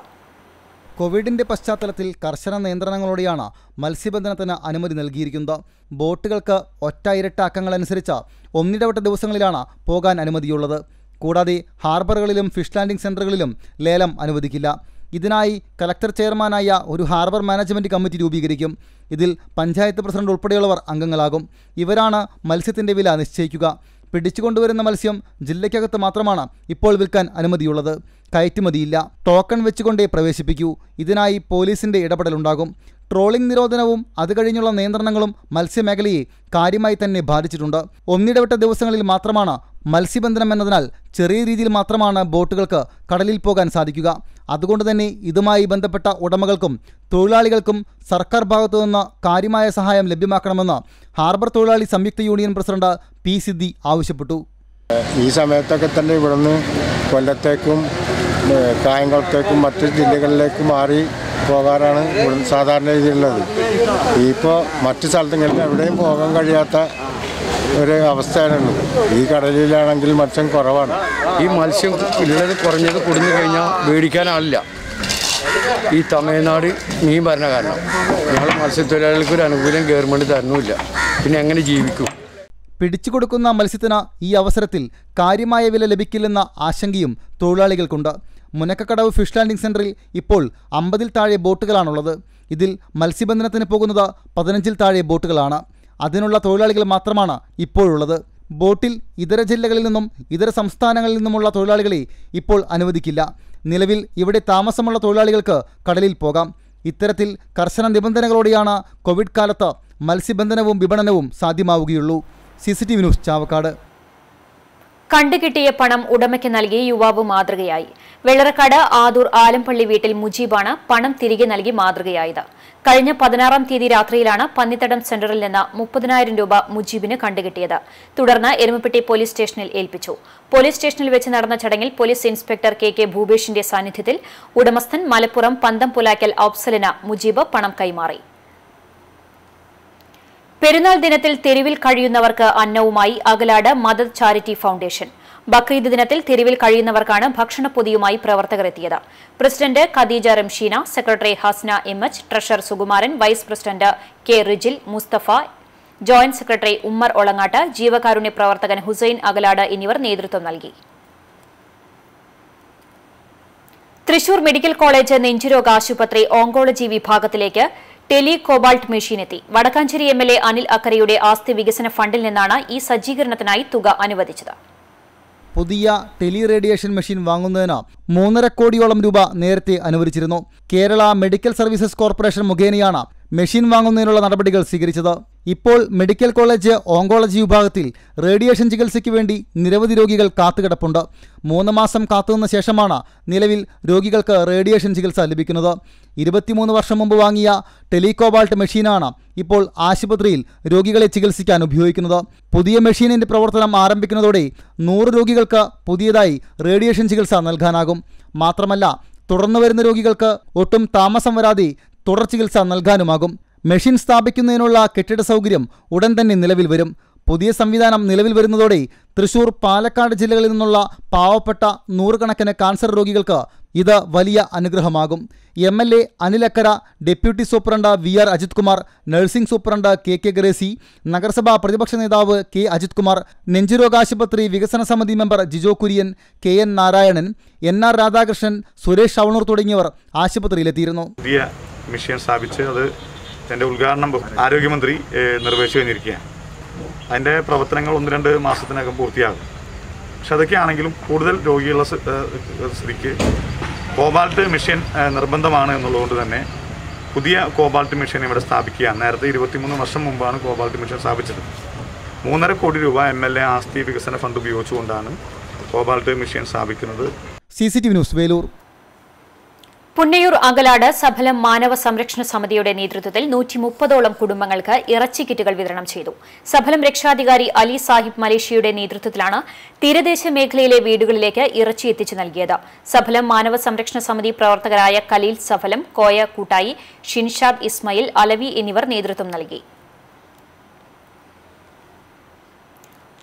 Speaker 3: കോവിഡിന്റെ പശ്ചാത്തലത്തിൽ കർശന നിയന്ത്രണങ്ങളോടെയാണ് മത്സ്യബന്ധനത്തിന് അനുമതി നൽകിയിരിക്കുന്നത്. ബോട്ടുകൾക്ക് ഒറ്റ ഇരട്ട അക്കങ്ങളനുസരിച്ച് ഒന്നിടവട്ട ദിവസങ്ങളിലാണ് പോകാൻ അനുമതിയുള്ളത്. കൂടാതെ ഹാർബറുകളിലും ഫിഷ് ലാൻഡിംഗ് സെന്ററുകളിലും ലേലം അനുവദിക്കില്ല. ഇതിനായി കലക്ടർ ചെയർമാനായ ഒരു ഹാർബർ മാനേജ്മെന്റ് കമ്മിറ്റി രൂപീകരിക്കും. ഇതിൽ പഞ്ചായത്ത് പ്രസിഡന്റ് ഉൾപ്പെടെയുള്ളവർ അംഗങ്ങളാകും. ഇവരാണ് മത്സ്യത്തിന്റെ വില നിശ്ചയിക്കുക. പിടിച്ചുകൊണ്ടുവരുന്ന മത്സ്യം ജില്ലയ്ക്കകത്ത് മാത്രമാണ് ഇപ്പോൾ വിൽക്കാൻ അനുമതിയുള്ളത്. കയറ്റുമതിയില്ല. ടോക്കൺ വെച്ചുകൊണ്ടേ പ്രവേശിപ്പിക്കൂ. ഇതിനായി പോലീസിന്റെ ഇടപെടലുണ്ടാകും. ട്രോളിംഗ് നിരോധനവും അത് കഴിഞ്ഞുള്ള നിയന്ത്രണങ്ങളും മത്സ്യമേഖലയെ കാര്യമായി തന്നെ ബാധിച്ചിട്ടുണ്ട്. ഒന്നിടവിട്ട ദിവസങ്ങളിൽ മാത്രമാണ് മത്സ്യബന്ധനം എന്നതിനാൽ ചെറിയ രീതിയിൽ മാത്രമാണ് ബോട്ടുകൾക്ക് കടലിൽ പോകാൻ സാധിക്കുക. അതുകൊണ്ട് തന്നെ ഇതുമായി ബന്ധപ്പെട്ട ഉടമകൾക്കും തൊഴിലാളികൾക്കും സർക്കാർ ഭാഗത്തു നിന്ന് കാര്യമായ സഹായം ലഭ്യമാക്കണമെന്ന് ഹാർബർ തൊഴിലാളി സംയുക്ത യൂണിയൻ പ്രസിഡന്റ് പി സിദ്ധി ആവശ്യപ്പെട്ടു.
Speaker 6: ഈ സമയത്തൊക്കെ തന്നെ ഇവിടുന്ന് കൊല്ലത്തേക്കും കായംകുളത്തേക്കും മറ്റ് ജില്ലകളിലേക്ക് മാറി പോകാറാണ് സാധാരണ രീതിയിലുള്ളത്. ഇപ്പോൾ മറ്റ് സ്ഥലത്തെങ്കിലും എവിടെയും പോകാൻ കഴിയാത്ത ഒരു അവസ്ഥയാണ് ഈ കടലിലാണെങ്കിൽ മത്സ്യം കുറവാണ്.
Speaker 7: ഈ മത്സ്യം ഉള്ളത് കുറഞ്ഞത് കുടിഞ്ഞു കഴിഞ്ഞാൽ മേടിക്കാനാളില്ല ഈ തമിഴ്നാട് മീൻ ഭരണ കാരണം. ഞങ്ങൾ മത്സ്യത്തൊഴിലാളികൾക്ക് ഒരു അനുകൂലം ഗവൺമെന്റ് തരുന്നില്ല പിന്നെ എങ്ങനെ ജീവിക്കും?
Speaker 3: പിടിച്ചു കൊടുക്കുന്ന മത്സ്യത്തിന് ഈ അവസരത്തിൽ കാര്യമായ വില ലഭിക്കില്ലെന്ന ആശങ്കയും തൊഴിലാളികൾക്കുണ്ട്. മുനക്കക്കടവ് ഫിഷ് ലാൻഡിംഗ് സെന്ററിൽ ഇപ്പോൾ അമ്പതിൽ താഴെ ബോട്ടുകളാണുള്ളത്. ഇതിൽ മത്സ്യബന്ധനത്തിന് പോകുന്നത് പതിനഞ്ചിൽ താഴെ ബോട്ടുകളാണ്. അതിനുള്ള തൊഴിലാളികൾ മാത്രമാണ് ഇപ്പോഴുള്ളത്. ബോട്ടിൽ ഇതര ജില്ലകളിൽ നിന്നും ഇതര സംസ്ഥാനങ്ങളിൽ നിന്നുമുള്ള തൊഴിലാളികളെ ഇപ്പോൾ അനുവദിക്കില്ല. നിലവിൽ ഇവിടെ താമസമുള്ള തൊഴിലാളികൾക്ക് കടലിൽ പോകാം. ഇത്തരത്തിൽ കർശന നിബന്ധനകളോടെയാണ് കോവിഡ് കാലത്ത് മത്സ്യബന്ധനവും വിപണനവും സാധ്യമാവുകയുള്ളൂ. C C T V news Chavakkad.
Speaker 1: കണ്ടുകിട്ടിയ പണം ഉടമയ്ക്ക് നൽകി യുവാവ് മാതൃകയായി. വെള്ളറക്കാട് ആദൂർ ആലംപള്ളി വീട്ടിൽ മുജീബാണ് പണം തിരികെ നൽകി മാതൃകയായത്. കഴിഞ്ഞ പതിനാറാം തീയതി രാത്രിയിലാണ് പന്നിത്തടം സെന്ററിൽ നിന്ന് മുപ്പതിനായിരം രൂപ മുജീബിന് കണ്ടുകിട്ടിയത്. തുടർന്ന് എരുമപ്പെട്ടി പോലീസ് സ്റ്റേഷനിൽ ഏൽപ്പിച്ചു. പോലീസ് സ്റ്റേഷനിൽ വെച്ച് നടന്ന ചടങ്ങിൽ പോലീസ് ഇൻസ്പെക്ടർ കെ കെ ഭൂപേഷിന്റെ സാന്നിധ്യത്തിൽ ഉടമസ്ഥൻ മലപ്പുറം പന്തം പുലാക്കൽ ഔപ്സലിന് മുജീബ് പണം കൈമാറി. പെരുന്നാൾ ദിനത്തിൽ തെരുവിൽ കഴിയുന്നവർക്ക് അന്നവുമായി Akalad mother charity foundation. Bakrid ദിനത്തിൽ തെരുവിൽ കഴിയുന്നവർക്കാണ് ഭക്ഷണപ്പൊതിയുമായി പ്രവർത്തകർ എത്തിയത്. President Khadeeja Ramsheena secretary Hasna M H treasurer Sukumaran vice president K Rijil Mustafa joint secretary Ummer Olangatt ജീവകാരുണ്യ പ്രവർത്തകൻ ഹുസൈൻ അകലാട് എന്നിവർ നേതൃത്വം നൽകി. തൃശൂർ മെഡിക്കൽ കോളേജ് നെഞ്ചുരോഗ ആശുപത്രി ഓങ്കോളജി വിഭാഗത്തിലേക്ക് ടെലി കോബാൾട്ട് മെഷീൻ എത്തി Vadakkanchery M L A Anil അക്കരയുടെ ആസ്തി വികസന ഫണ്ടിൽ നിന്നാണ് ഈ സജ്ജീകരണത്തിനായി തുക അനുവദിച്ചത്.
Speaker 3: പുതിയ ടെലി റേഡിയേഷൻ മെഷീൻ വാങ്ങുന്നതിന് മൂന്നര കോടിയോളം രൂപ നേരത്തെ അനുവദിച്ചിരുന്നു. കേരള മെഡിക്കൽ സർവീസസ് കോർപ്പറേഷൻ മുഖേനയാണ് മെഷീൻ വാങ്ങുന്നതിനുള്ള നടപടികൾ സ്വീകരിച്ചത്. ഇപ്പോൾ മെഡിക്കൽ കോളേജ് ഓങ്കോളജി വിഭാഗത്തിൽ റേഡിയേഷൻ ചികിത്സയ്ക്ക് വേണ്ടി നിരവധി രോഗികൾ കാത്തുകിടപ്പുണ്ട്. മൂന്ന് മാസം കാത്തുനിന്ന ശേഷമാണ് നിലവിൽ രോഗികൾക്ക് റേഡിയേഷൻ ചികിത്സ ലഭിക്കുന്നത്. ഇരുപത്തിമൂന്ന് വർഷം മുമ്പ് വാങ്ങിയ ടെലികോബാൾട്ട് മെഷീനാണ് ഇപ്പോൾ ആശുപത്രിയിൽ രോഗികളെ ചികിത്സിക്കാൻ ഉപയോഗിക്കുന്നത്. പുതിയ മെഷീനിന്റെ പ്രവർത്തനം ആരംഭിക്കുന്നതോടെ നൂറ് രോഗികൾക്ക് പുതിയതായി റേഡിയേഷൻ ചികിത്സ നൽകാനാകും. മാത്രമല്ല തുടർന്നു വരുന്ന രോഗികൾക്ക് ഒട്ടും താമസം വരാതെ തുടർ ചികിത്സ നൽകാനുമാകും. മെഷീൻ സ്ഥാപിക്കുന്നതിനുള്ള കെട്ടിട സൗകര്യം ഉടൻ തന്നെ നിലവിൽ വരും. പുതിയ സംവിധാനം നിലവിൽ വരുന്നതോടെ തൃശൂർ പാലക്കാട് ജില്ലകളിൽ നിന്നുള്ള പാവപ്പെട്ട നൂറുകണക്കിന് കാൻസർ രോഗികൾക്ക് ഇത് വലിയ അനുഗ്രഹമാകും. M L A Anilakkara deputy superintendent V R Ajith Kumar nursing superintendent K K Gracy നഗരസഭാ പ്രതിപക്ഷ നേതാവ് കെ അജിത് കുമാർ നെഞ്ചുരോഗാശുപത്രി വികസന സമിതി member Jijo Kurian K N Narayanan N R Radhakrishnan Suresh Shavanur തുടങ്ങിയവർ ആശുപത്രിയിലെത്തിയിരുന്നു.
Speaker 8: മിഷൻ സ്ഥാപിച്ച് അത് എന്റെ ഉദ്ഘാടനം ആരോഗ്യമന്ത്രി നിർവഹിച്ചു കഴിഞ്ഞിരിക്കുകയാണ്. അതിന്റെ പ്രവർത്തനങ്ങൾ ഒന്ന് രണ്ട് മാസത്തിനകം പൂർത്തിയാകും. പക്ഷെ അതൊക്കെയാണെങ്കിലും കൂടുതൽ രോഗികളുടെ സ്ഥിതിക്ക് കോബാൾട്ട് മിഷൻ നിർബന്ധമാണ് എന്നുള്ളതുകൊണ്ട് തന്നെ പുതിയ കോബാൾട്ട് മിഷൻ ഇവിടെ സ്ഥാപിക്കുകയാണ്. നേരത്തെ ഇരുപത്തിമൂന്ന് വർഷം മുമ്പാണ് കോബാൾട്ട് മിഷൻ സ്ഥാപിച്ചത്. മൂന്നര കോടി രൂപ എം എൽ എ ആസ്തി വികസന ഫണ്ട് ഉപയോഗിച്ചുകൊണ്ടാണ് കോബാൾട്ട് മിഷൻ സ്ഥാപിക്കുന്നത്.
Speaker 3: C C T V news Velur.
Speaker 1: Punnayur Akalad Safalam മാനവ സംരക്ഷണ സമിതിയുടെ നേതൃത്വത്തിൽ നൂറ്റി മുപ്പതോളം കുടുംബങ്ങൾക്ക് ഇറച്ചി കിറ്റുകൾ വിതരണം ചെയ്തു. സഫലം രക്ഷാധികാരി അലി സാഹിബ് മലേഷ്യയുടെ നേതൃത്വത്തിലാണ് തീരദേശ മേഖലയിലെ വീടുകളിലേക്ക് ഇറച്ചി എത്തിച്ചു നൽകിയത്. സഫലം മാനവ സംരക്ഷണ സമിതി പ്രവർത്തകരായ കലീൽ സഫലം കോയ കൂട്ടായി ഷിൻഷാദ് ഇസ്മയിൽ അലവി എന്നിവർ നേതൃത്വം നൽകി.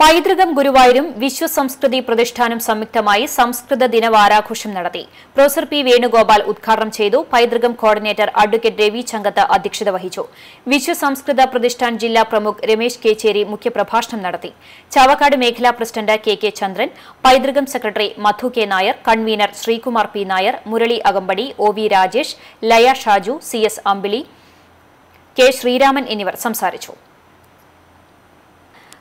Speaker 1: പൈതൃകം ഗുരുവായൂരും വിശ്വ സംസ്കൃതി പ്രതിഷ്ഠാനം സംയുക്തമായി സംസ്കൃത ദിനവാരാഘോഷം നടത്തി. പ്രൊഫസർ പി വേണുഗോപാൽ ഉദ്ഘാടനം ചെയ്തു പൈതൃകം കോർഡിനേറ്റർ അഡ്വക്കേറ്റ് രവി ചങ്കത്ത് അധ്യക്ഷത വഹിച്ചു. വിശ്വ സംസ്കൃത പ്രതിഷ്ഠാൻ ജില്ലാ പ്രമുഖ് രമേശ് കേച്ചേരി മുഖ്യപ്രഭാഷണം നടത്തി. ചാവക്കാട് മേഖലാ president K K Chandran Paithrukam secretary Madhu K Nair convener Sreekumar P Nair Murali Akampadi O V Rajesh Laya Shaju C S Ambili K Sreeraman എന്നിവർ സംസാരിച്ചു.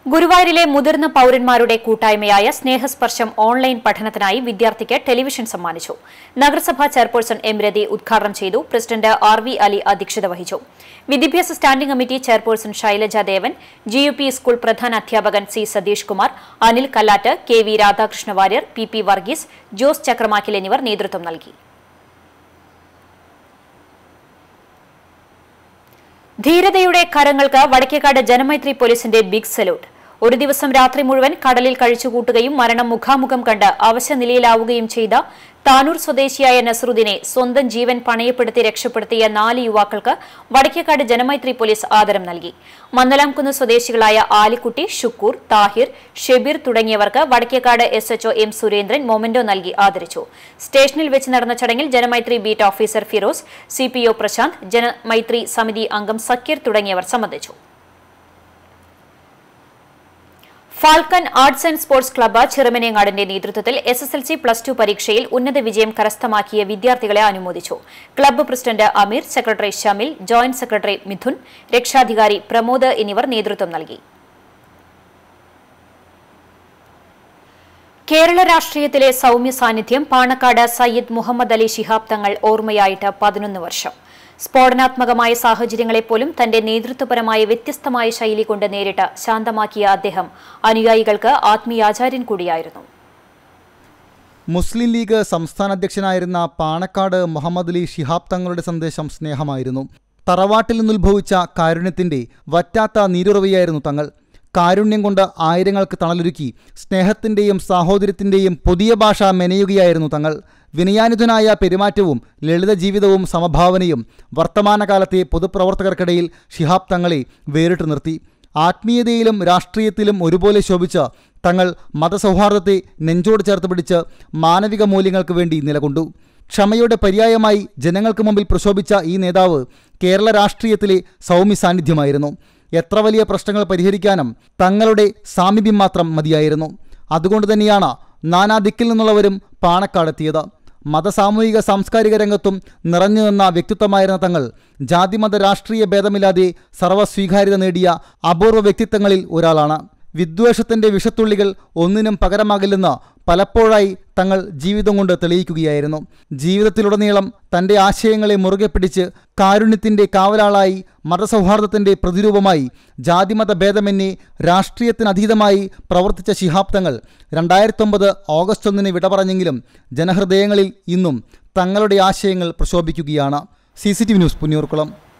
Speaker 1: ഗുരുവായൂരിലെ മുതിർന്ന പൌരന്മാരുടെ കൂട്ടായ്മയായ സ്നേഹസ്പർശം ഓൺലൈൻ പഠനത്തിനായി വിദ്യാർത്ഥിക്ക് ടെലിവിഷൻ സമ്മാനിച്ചു. നഗരസഭാ ചെയർപേഴ്സൺ എം രതി ഉദ്ഘാടനം ചെയ്തു. പ്രസിഡന്റ് ആർ വി അലി അധ്യക്ഷത വഹിച്ചു. വിദ്യാഭ്യാസ standing committee chairperson Shailaja Devan G U P school പ്രധാന അധ്യാപകൻ C Satheesh Kumar Anil Kallat K V Radhakrishna Warrier P P Varghese Jose Chakramakkil എന്നിവർ നേതൃത്വം നൽകി. ധീരതയുടെ കരങ്ങൾക്ക് വടക്കേക്കാട് ജനമൈത്രി പോലീസിന്റെ ബിഗ് സല്യൂട്ട്. ഒരു ദിവസം രാത്രി മുഴുവൻ കടലിൽ കഴിച്ചുകൂട്ടുകയും മരണം മുഖാമുഖം കണ്ട് അവശനിലയിലാവുകയും ചെയ്ത താനൂർ സ്വദേശിയായ നസറുദ്ദീനെ സ്വന്തം ജീവൻ പണയപ്പെടുത്തി രക്ഷപ്പെടുത്തിയ നാല് യുവാക്കൾക്ക് വടക്കേക്കാട് ജനമൈത്രി പോലീസ് ആദരം നൽകി. മന്നലാംകുന്ന് സ്വദേശികളായ ആലിക്കുട്ടി ഷുക്കൂർ താഹിർ ഷെബീർ തുടങ്ങിയവർക്ക് Vadakkekad S HO M Surendran memento നൽകി ആദരിച്ചു. സ്റ്റേഷനിൽ വെച്ച് നടന്ന ചടങ്ങിൽ Janamaithri beat officer Firoz C Prashanth Janamaithri സമിതി അംഗം സക്കീർ തുടങ്ങിയവർ സംബന്ധിച്ചു. Falcon arts and sports club ചെറുമനേങ്ങാടിന്റെ നേതൃത്വത്തിൽ S S L C plus two പരീക്ഷയിൽ ഉന്നത വിജയം കരസ്ഥമാക്കിയ വിദ്യാർത്ഥികളെ അനുമോദിച്ചു. Club president Ameer secretary Shamil joint secretary Mithun രക്ഷാധികാരി പ്രമോദ് എന്നിവർ നേതൃത്വം നൽകി. കേരള രാഷ്ട്രീയത്തിലെ സൌമ്യ സാന്നിധ്യം പാണക്കാട് സയ്യിദ് മുഹമ്മദ് അലി ശിഹാബ് തങ്ങൾ ഓർമ്മയായിട്ട് പതിനൊന്ന് വർഷം. സ്ഫോടനാത്മകമായ സാഹചര്യങ്ങളെപ്പോലും തന്റെ നേതൃത്വപരമായ വ്യത്യസ്തമായ ശൈലി കൊണ്ട് നേരിട്ട് ശാന്തമാക്കിയ അദ്ദേഹം അനുയായികൾക്ക് ആത്മീയാചാര്യൻ കൂടിയായിരുന്നു.
Speaker 3: മുസ്ലിം ലീഗ് സംസ്ഥാന അധ്യക്ഷനായിരുന്ന പാണക്കാട് മുഹമ്മദ് അലി ഷിഹാബ് തങ്ങളുടെ സന്ദേശം സ്നേഹമായിരുന്നു. തറവാട്ടിൽ നിന്നുത്ഭവിച്ച കാരുണ്യത്തിന്റെ വറ്റാത്ത നീരുറവയായിരുന്നു തങ്ങൾ. കാരുണ്യം കൊണ്ട് ആയിരങ്ങൾക്ക് തണലൊരുക്കി സ്നേഹത്തിന്റെയും സാഹോദര്യത്തിന്റെയും പുതിയ ഭാഷ മെനയുകയായിരുന്നു തങ്ങൾ. വിനയാനുധനായ പെരുമാറ്റവും ലളിത ജീവിതവും സമഭാവനയും വർത്തമാനകാലത്തെ പൊതുപ്രവർത്തകർക്കിടയിൽ ഷിഹാബ് തങ്ങളെ വേറിട്ട് നിർത്തി. ആത്മീയതയിലും രാഷ്ട്രീയത്തിലും ഒരുപോലെ ശോഭിച്ച തങ്ങൾ മതസൗഹാർദ്ദത്തെ നെഞ്ചോട് ചേർത്ത് പിടിച്ച് മാനവിക മൂല്യങ്ങൾക്ക് വേണ്ടി നിലകൊണ്ടു. ക്ഷമയുടെ പര്യായമായി ജനങ്ങൾക്ക് മുമ്പിൽ പ്രശോഭിച്ച ഈ നേതാവ് കേരള രാഷ്ട്രീയത്തിലെ സൗമ്യ സാന്നിധ്യമായിരുന്നു. എത്ര വലിയ പ്രശ്നങ്ങൾ പരിഹരിക്കാനും തങ്ങളുടെ സാമീപ്യം മാത്രം മതിയായിരുന്നു. അതുകൊണ്ട് തന്നെയാണ് നാനാ നിന്നുള്ളവരും പാണക്കാടെത്തിയത്. മതസാമൂഹിക സാംസ്കാരിക രംഗത്തും നിറഞ്ഞു നിന്ന വ്യക്തിത്വമായിരുന്ന തങ്ങൾ ജാതിമത രാഷ്ട്രീയ ഭേദമില്ലാതെ സർവസ്വീകാര്യത നേടിയ അപൂർവ വ്യക്തിത്വങ്ങളിൽ ഒരാളാണ്. വിദ്വേഷത്തിന്റെ വിഷത്തുള്ളികൾ ഒന്നിനും പകരമാകില്ലെന്ന് പലപ്പോഴായി തങ്ങൾ ജീവിതം കൊണ്ട് തെളിയിക്കുകയായിരുന്നു. ജീവിതത്തിലുടനീളം തന്റെ ആശയങ്ങളെ മുറുകെ പിടിച്ച് കാരുണ്യത്തിന്റെ കാവലാളായി മതസൗഹാർദ്ദത്തിന്റെ പ്രതിരൂപമായി ജാതിമത ഭേദമന്യേ രാഷ്ട്രീയത്തിനതീതമായി പ്രവർത്തിച്ച ശിഹാബ് തങ്ങൾ രണ്ടായിരത്തൊമ്പത് ഓഗസ്റ്റ് ഒന്നിന് വിട പറഞ്ഞെങ്കിലും ജനഹൃദയങ്ങളിൽ ഇന്നും തങ്ങളുടെ ആശയങ്ങൾ പ്രശോഭിക്കുകയാണ്. C C T V news Punnurkulam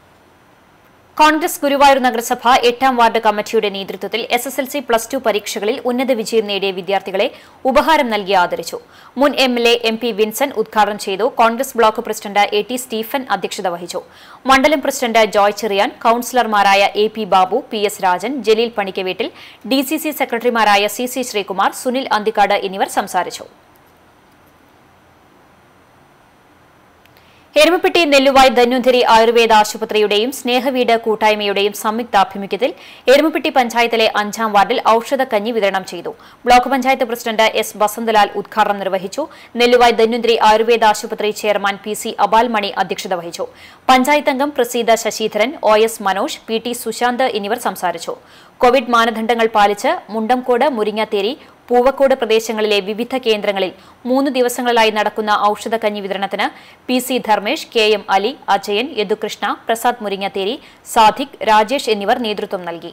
Speaker 1: Congress Guruvayur നഗരസഭ എട്ടാം വാർഡ് കമ്മിറ്റിയുടെ നേതൃത്വത്തിൽ S S L C plus two പരീക്ഷകളിൽ ഉന്നത വിജയം നേടിയ വിദ്യാർത്ഥികളെ ഉപഹാരം നൽകി ആദരിച്ചു. മുൻ M L A P Vincent ഉദ്ഘാടനം ചെയ്തു Congress block president A T Stephen അധ്യക്ഷത വഹിച്ചു. മണ്ഡലം president Joy Cherian കൌൺസിലർമാരായ A P Babu P S Rajan Jaleel Panikkaveettil D C C സെക്രട്ടറിമാരായ സി സി ശ്രീകുമാർ സുനിൽ അന്തിക്കാട് എന്നിവർ സംസാരിച്ചു. എരുമപ്പെട്ടി നെല്ലുവായ് ധന്വന്തരി ആയുർവേദ ആശുപത്രിയുടെയും സ്നേഹവീട് കൂട്ടായ്മയുടെയും സംയുക്താഭിമുഖ്യത്തിൽ എരുമപ്പെട്ടി പഞ്ചായത്തിലെ അഞ്ചാം വാർഡിൽ ഔഷധക്കഞ്ഞി വിതരണം ചെയ്തു. Block panchayat president S Vasanthalal ഉദ്ഘാടനം നിർവഹിച്ചു. നെല്ലുവായ് ധന്വന്തരി ആയുർവേദ ആശുപത്രി ചെയർമാൻ പി സി അബാൽമണി അധ്യക്ഷത വഹിച്ചു. പഞ്ചായത്ത് അംഗം Praseetha Sasidharan O S Manoj P T Sushanth എന്നിവർ സംസാരിച്ചു. കോവിഡ് മാനദണ്ഡങ്ങൾ പാലിച്ച് മുണ്ടംകോട് മുരിങ്ങാത്തേരി പൂവക്കോട് പ്രദേശങ്ങളിലെ വിവിധ കേന്ദ്രങ്ങളിൽ മൂന്ന് ദിവസങ്ങളിലായി നടക്കുന്ന ഔഷധക്കഞ്ഞി വിതരണത്തിന് P C Dharmesh K M Ali Ajayan Yadukrishna Prasad Muringatheri Sadik Rajesh എന്നിവർ നേതൃത്വം നൽകി.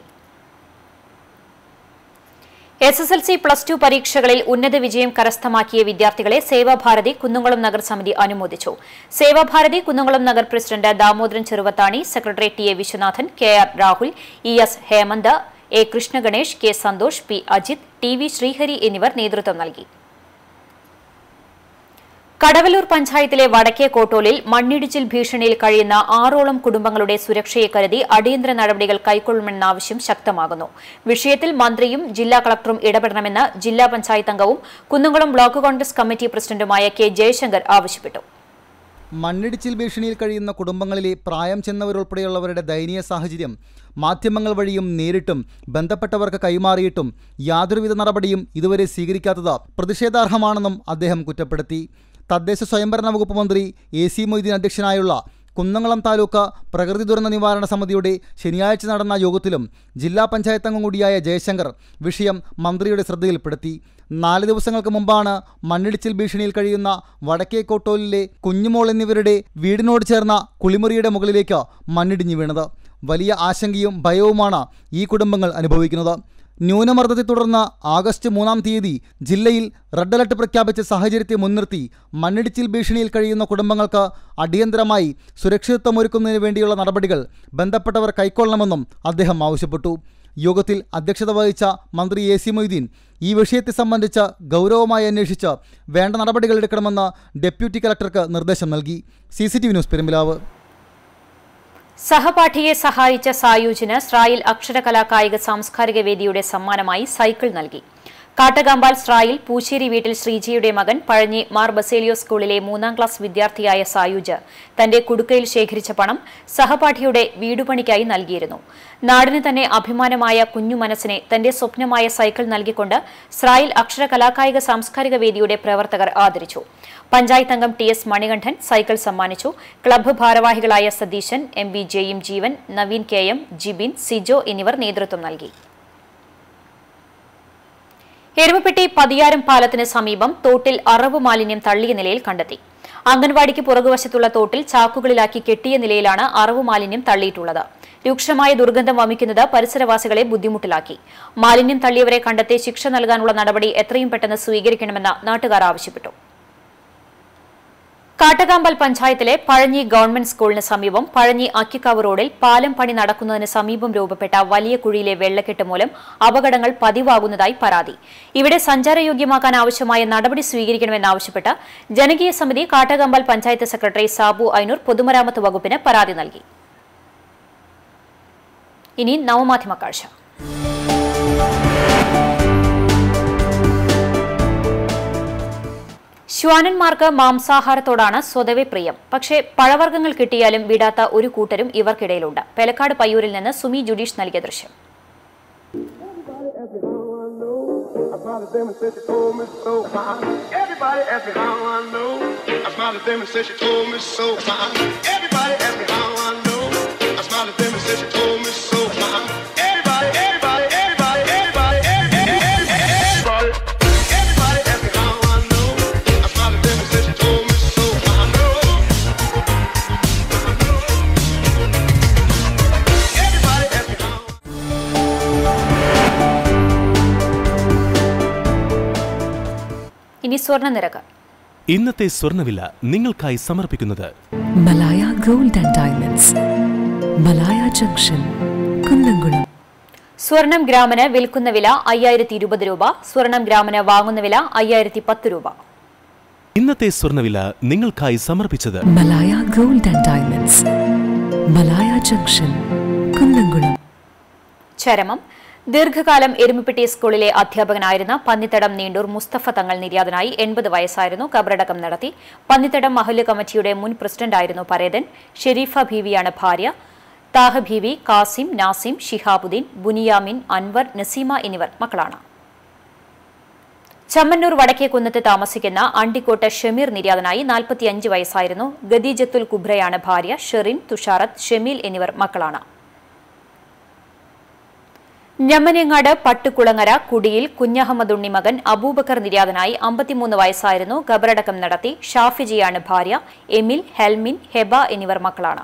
Speaker 1: S S L C plus two പരീക്ഷകളിൽ ഉന്നത വിജയം കരസ്ഥമാക്കിയ വിദ്യാർത്ഥികളെ സേവാഭാരതി കുന്നംകുളം നഗർ സമിതി അനുമോദിച്ചു. Sevabharathi Kunnamkulam Nagar president Damodaran Cheruvathani secretary T A Viswanathan K R Rahul E S Hemanth A. Krishnaganesh K. Santhosh P. Ajith T. V. Sreehari എന്നിവർ നേതൃത്വം നൽകി. കടവലൂർ പഞ്ചായത്തിലെ വടക്കേ കോട്ടോലിൽ മണ്ണിടിച്ചിൽ ഭീഷണിയിൽ കഴിയുന്ന ആറോളം കുടുംബങ്ങളുടെ സുരക്ഷയെ കരുതി അടിയന്തര നടപടികൾ കൈക്കൊള്ളണമെന്ന ആവശ്യം ശക്തമാകുന്നു. വിഷയത്തിൽ മന്ത്രിയും ജില്ലാ കളക്ടറും ഇടപെടണമെന്ന് ജില്ലാ പഞ്ചായത്ത് അംഗവും കുന്നംകുളം ബ്ലോക്ക് കോൺഗ്രസ് കമ്മിറ്റി പ്രസിഡന്റുമായ കെ. ജയശങ്കർ ആവശ്യപ്പെട്ടു.
Speaker 3: മണ്ണിടിച്ചിൽ ഭീഷണിയിൽ കഴിയുന്ന കുടുംബങ്ങളിലെ പ്രായം ചെന്നവരുൾപ്പെടെയുള്ളവരുടെ ദയനീയ സാഹചര്യം മാധ്യമങ്ങൾ വഴിയും നേരിട്ടും ബന്ധപ്പെട്ടവർക്ക് കൈമാറിയിട്ടും യാതൊരുവിധ നടപടിയും ഇതുവരെ സ്വീകരിക്കാത്തത് പ്രതിഷേധാർഹമാണെന്നും അദ്ദേഹം കുറ്റപ്പെടുത്തി. തദ്ദേശ സ്വയംഭരണ വകുപ്പ് മന്ത്രി എ സി മൊയ്തീൻ അധ്യക്ഷനായുള്ള കുന്നംകുളം താലൂക്ക് പ്രകൃതി ദുരന്ത നിവാരണ സമിതിയുടെ ശനിയാഴ്ച നടന്ന യോഗത്തിലും ജില്ലാ പഞ്ചായത്ത് അംഗം കൂടിയായ ജയശങ്കർ വിഷയം മന്ത്രിയുടെ ശ്രദ്ധയിൽപ്പെടുത്തി. നാല് ദിവസങ്ങൾക്ക് മുമ്പാണ് മണ്ണിടിച്ചിൽ ഭീഷണിയിൽ കഴിയുന്ന വടക്കേ കോട്ടോലിലെ കുഞ്ഞുമോൾ എന്നിവരുടെ വീടിനോട് ചേർന്ന കുളിമുറിയുടെ മുകളിലേക്ക് മണ്ണിടിഞ്ഞു വീണത്. വലിയ ആശങ്കയും ഭയവുമാണ് ഈ കുടുംബങ്ങൾ അനുഭവിക്കുന്നത്. ന്യൂനമർദ്ദത്തെ തുടർന്ന് ആഗസ്റ്റ് മൂന്നാം തീയതി ജില്ലയിൽ റെഡ് അലർട്ട് പ്രഖ്യാപിച്ച സാഹചര്യത്തെ മുൻനിർത്തി മണ്ണിടിച്ചിൽ ഭീഷണിയിൽ കഴിയുന്ന കുടുംബങ്ങൾക്ക് അടിയന്തരമായി സുരക്ഷിതത്വമൊരുക്കുന്നതിന് വേണ്ടിയുള്ള നടപടികൾ ബന്ധപ്പെട്ടവർ കൈക്കൊള്ളണമെന്നും അദ്ദേഹം ആവശ്യപ്പെട്ടു. യോഗത്തിൽ അധ്യക്ഷത വഹിച്ച മന്ത്രി എ സി മൊയ്തീൻ ഈ വിഷയത്തെ സംബന്ധിച്ച് ഗൗരവമായി അന്വേഷിച്ച് വേണ്ട നടപടികൾ എടുക്കണമെന്ന് ഡെപ്യൂട്ടി കളക്ടർക്ക് നിർദ്ദേശം നൽകി. C C T V news Perumpilavu.
Speaker 1: സഹപാഠിയെ സഹായിച്ച സായൂജിന് ഇസ്രായേൽ അക്ഷരകലാ കായിക സാംസ്കാരിക വേദിയുടെ സമ്മാനമായി സൈക്കിൾ നൽകി. കാട്ടകാമ്പാൽ സ്രായിൽ പൂശ്ശേരി വീട്ടിൽ ശ്രീജിയുടെ മകൻ പഴഞ്ഞി മാർ ബസേലിയോ സ്കൂളിലെ മൂന്നാം ക്ലാസ് വിദ്യാർത്ഥിയായ സായൂജ് തന്റെ കുടുക്കയിൽ ശേഖരിച്ച പണം സഹപാഠിയുടെ വീടുപണിക്കായി നൽകിയിരുന്നു. നാടിന് തന്നെ അഭിമാനമായ കുഞ്ഞു മനസ്സിനെ തന്റെ സ്വപ്നമായ സൈക്കിൾ നൽകിക്കൊണ്ട് സ്രായിൽ അക്ഷര കലാകായിക സാംസ്കാരിക വേദിയുടെ പ്രവർത്തകർ ആദരിച്ചു. പഞ്ചായത്ത് അംഗം ടി എസ് മണികണ്ഠൻ സൈക്കിൾ സമ്മാനിച്ചു. ക്ലബ്ബ് ഭാരവാഹികളായ സതീശൻ എം ബി ജെയും ജീവൻ നവീൻ കെ എം ജിബിൻ സിജോ എന്നിവർ നേതൃത്വം നൽകി. എരുമപ്പെട്ടി പതിയാരം പാലത്തിന് സമീപം തോട്ടിൽ അറവ് മാലിന്യം തള്ളിയ നിലയിൽ കണ്ടെത്തി. അംഗൻവാടിക്ക് പുറകുവശത്തുള്ള തോട്ടിൽ ചാക്കുകളിലാക്കി കെട്ടിയ നിലയിലാണ് അറവ് മാലിന്യം തള്ളിയിട്ടുള്ളത്. രൂക്ഷമായ ദുർഗന്ധം വമിക്കുന്നത് പരിസരവാസികളെ ബുദ്ധിമുട്ടിലാക്കി. മാലിന്യം തള്ളിയവരെ കണ്ടെത്തി ശിക്ഷ നൽകാനുള്ള നടപടി എത്രയും പെട്ടെന്ന് സ്വീകരിക്കണമെന്ന് നാട്ടുകാർ ആവശ്യപ്പെട്ടു. കാട്ടകാമ്പൽ പഞ്ചായത്തിലെ പഴഞ്ഞി ഗവൺമെന്റ് സ്കൂളിന് സമീപം പഴഞ്ഞി അക്കിക്കാവ് റോഡിൽ പാലം പണി നടക്കുന്നതിന് സമീപം രൂപപ്പെട്ട വലിയ കുഴിയിലെ വെള്ളക്കെട്ട് മൂലം അപകടങ്ങൾ പതിവാകുന്നതായി പരാതി. ഇവിടെ സഞ്ചാരയോഗ്യമാക്കാൻ ആവശ്യമായ നടപടി സ്വീകരിക്കണമെന്നാവശ്യപ്പെട്ട് ജനകീയ സമിതി കാട്ടകാമ്പൽ പഞ്ചായത്ത് സെക്രട്ടറി സാബു ഐനൂർ പൊതുമരാമത്ത് വകുപ്പിന് പരാതി നൽകി. ഇനി നവമാധ്യമ കാഴ്ച. ശ്വാനന്മാർക്ക് മാംസാഹാരത്തോടാണ് സ്വതവേ പ്രിയം പക്ഷേ പഴവർഗങ്ങൾ കിട്ടിയാലും വിടാത്ത ഒരു കൂട്ടരും ഇവർക്കിടയിലുണ്ട് പെലക്കാട് പയ്യൂരിൽ നിന്ന് സുമി ജുഡീഷ് നൽകിയ ദൃശ്യം
Speaker 9: Everybody asked me how I know. I smiled at them and said she told me so.
Speaker 1: സ്വർണനിരക്ക്.
Speaker 10: ഇന്നത്തെ സ്വർണവില നിങ്ങൾക്കായി സമർപ്പിക്കുന്നത്
Speaker 11: Malaya gold and diamonds. Malaya junction Kunnamkulam.
Speaker 1: സ്വർണം ഗ്രാമിന് വിൽക്കുന്ന വില അയ്യായിരത്തി ഇരുപത് രൂപ. സ്വർണം ഗ്രാമിന് വാങ്ങുന്ന വില അയ്യായിരത്തി പത്ത് രൂപ.
Speaker 10: ഇന്നത്തെ സ്വർണവില നിങ്ങൾക്കായി സമർപ്പിച്ചത്
Speaker 11: Malaya gold and diamonds. Malaya junction Kunnamkulam.
Speaker 1: ചരമം ദീർഘകാലം എരുമിപ്പെട്ടി സ്കൂളിലെ അധ്യാപകനായിരുന്ന പന്നിത്തടം നീണ്ടൂർ മുസ്തഫ തങ്ങൾ നിര്യാതനായി എൺപത് വയസ്സായിരുന്നു കബറടക്കം നടത്തി. പന്നിത്തടം മഹല്ല് കമ്മിറ്റിയുടെ മുൻ പ്രസിഡന്റായിരുന്നു പരേതൻ ഷെരീഫ ഭീവിയാണ് ഭാര്യ. താഹ ഭീവി കാസിം നാസിം ഷിഹാബുദ്ദീൻ ബുനിയാമിൻ അൻവർ നസീമ എന്നിവർ മക്കളാണ്. ചമ്മന്നൂർ വടക്കേ കുന്നത്ത് താമസിക്കുന്ന അണ്ടിക്കോട്ട് ഷമീർ നിര്യാതനായി നാൽപ്പത്തിയഞ്ച് വയസ്സായിരുന്നു ഗദീജത്തുൽ കുബ്രയാണ് ഭാര്യ ഷെറിൻ തുഷാറത്ത് ഷമീൽ എന്നിവർ മക്കളാണ്. ഞമ്മനേങ്ങാട് പട്ടുകുളങ്ങര കുടിയിൽ കുഞ്ഞഹമ്മദ് ഉണ്ണി മകൻ അബൂബക്കർ നിര്യാതനായി അമ്പത്തിമൂന്ന് വയസ്സായിരുന്നു ഖബറടക്കം നടത്തി. ഷാഫിജിയാണ് ഭാര്യ എമിൽ ഹെൽമിൻ ഹെബ എന്നിവർ മക്കളാണ്.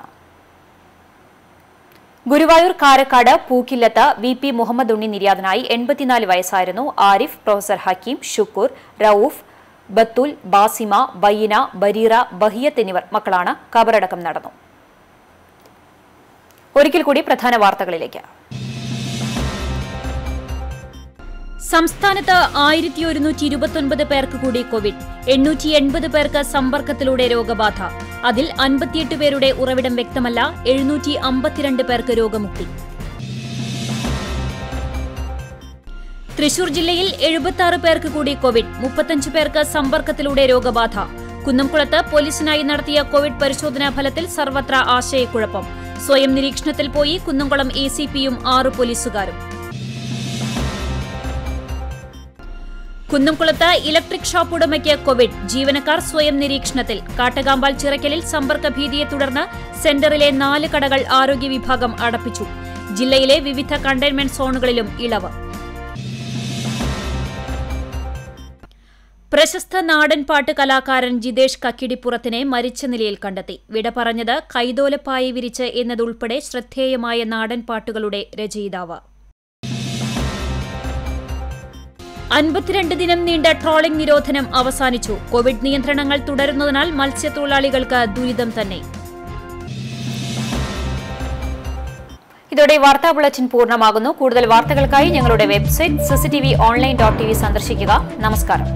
Speaker 1: ഗുരുവായൂർ കാരക്കാട് പൂക്കില്ലത്ത് വി പി മുഹമ്മദ് ഉണ്ണി നിര്യാതനായി എൺപത്തിനാല് വയസ്സായിരുന്നു ആരിഫ് പ്രൊഫസർ ഹക്കീം ഷുക്കൂർ റൌഫ് ബത്തുൽ ബാസിമ ബൈന ബരീറ ബഹിയത്ത് എന്നിവർ മക്കളാണ് കബറടക്കം നടന്നു. ഒരിക്കൽ കൂടി പ്രധാന വാർത്തകളിലേക്ക്.
Speaker 2: സംസ്ഥാനത്ത് ആയിരത്തി ഒരുന്നൂറ്റി ഇരുപത്തൊൻപത് പേർക്ക് കൂടി കോവിഡ് എണ്ണൂറ്റി എൺപത് പേർക്ക് സമ്പർക്കത്തിലൂടെ രോഗബാധ. അതിൽ അൻപത്തിയെട്ട് പേരുടെ ഉറവിടം വ്യക്തമല്ല എഴുന്നൂറ്റി അമ്പത്തിരണ്ട് പേർക്ക് രോഗമുക്തി. തൃശൂർ ജില്ലയിൽ എഴുപത്തി പേർക്ക് കൂടി കോവിഡ് മുപ്പത്തഞ്ച് പേർക്ക് സമ്പർക്കത്തിലൂടെ രോഗബാധ. കുന്നംകുളത്ത് പോലീസിനായി നടത്തിയ കോവിഡ് പരിശോധനാ ഫലത്തിൽ സർവത്ര ആശയക്കുഴപ്പം. സ്വയം നിരീക്ഷണത്തിൽ പോയി കുന്നംകുളം എ സി പിയും ആറ് പോലീസുകാരും. കുന്നംകുളത്ത് ഇലക്ട്രിക് ഷോപ്പ് ഉടമയ്ക്ക് കോവിഡ്. ജീവനക്കാർ സ്വയം നിരീക്ഷണത്തിൽ. കാട്ടകാമ്പാൽ ചിറക്കലിൽ സമ്പർക്ക ഭീതിയെ തുടർന്ന് സെന്ററിലെ നാല് കടകൾ ആരോഗ്യ വിഭാഗം അടപ്പിച്ചു. ജില്ലയിലെ വിവിധ കണ്ടെയ്ൻമെന്റ് സോണുകളിലും ഇളവ്. പ്രശസ്ത നാടൻ പാട്ട് കലാകാരൻ ജിതേഷ് കക്കിടിപ്പുറത്തിനെ മരിച്ച നിലയിൽ കണ്ടെത്തി. വിട പറഞ്ഞത് കൈതോലപ്പായി വിരിച്ച് എന്നതുൾപ്പെടെ ശ്രദ്ധേയമായ നാടൻ പാട്ടുകളുടെ രചയിതാവ്. അൻപത്തിരണ്ട് ദിനം നീണ്ട ട്രോളിംഗ് നിരോധനം അവസാനിച്ചു. കോവിഡ് നിയന്ത്രണങ്ങൾ തുടരുന്നതിനാൽ മത്സ്യത്തൊഴിലാളികൾക്ക് ദുരിതം തന്നെ.
Speaker 1: ഇതോടെ വാർത്താ ബുള്ളറ്റിൻ പൂർണമാകുന്നു. കൂടുതൽ വാർത്തകൾക്കായി ഞങ്ങളുടെ website CCTV online dot T V സന്ദർശിക്കുക. നമസ്കാരം.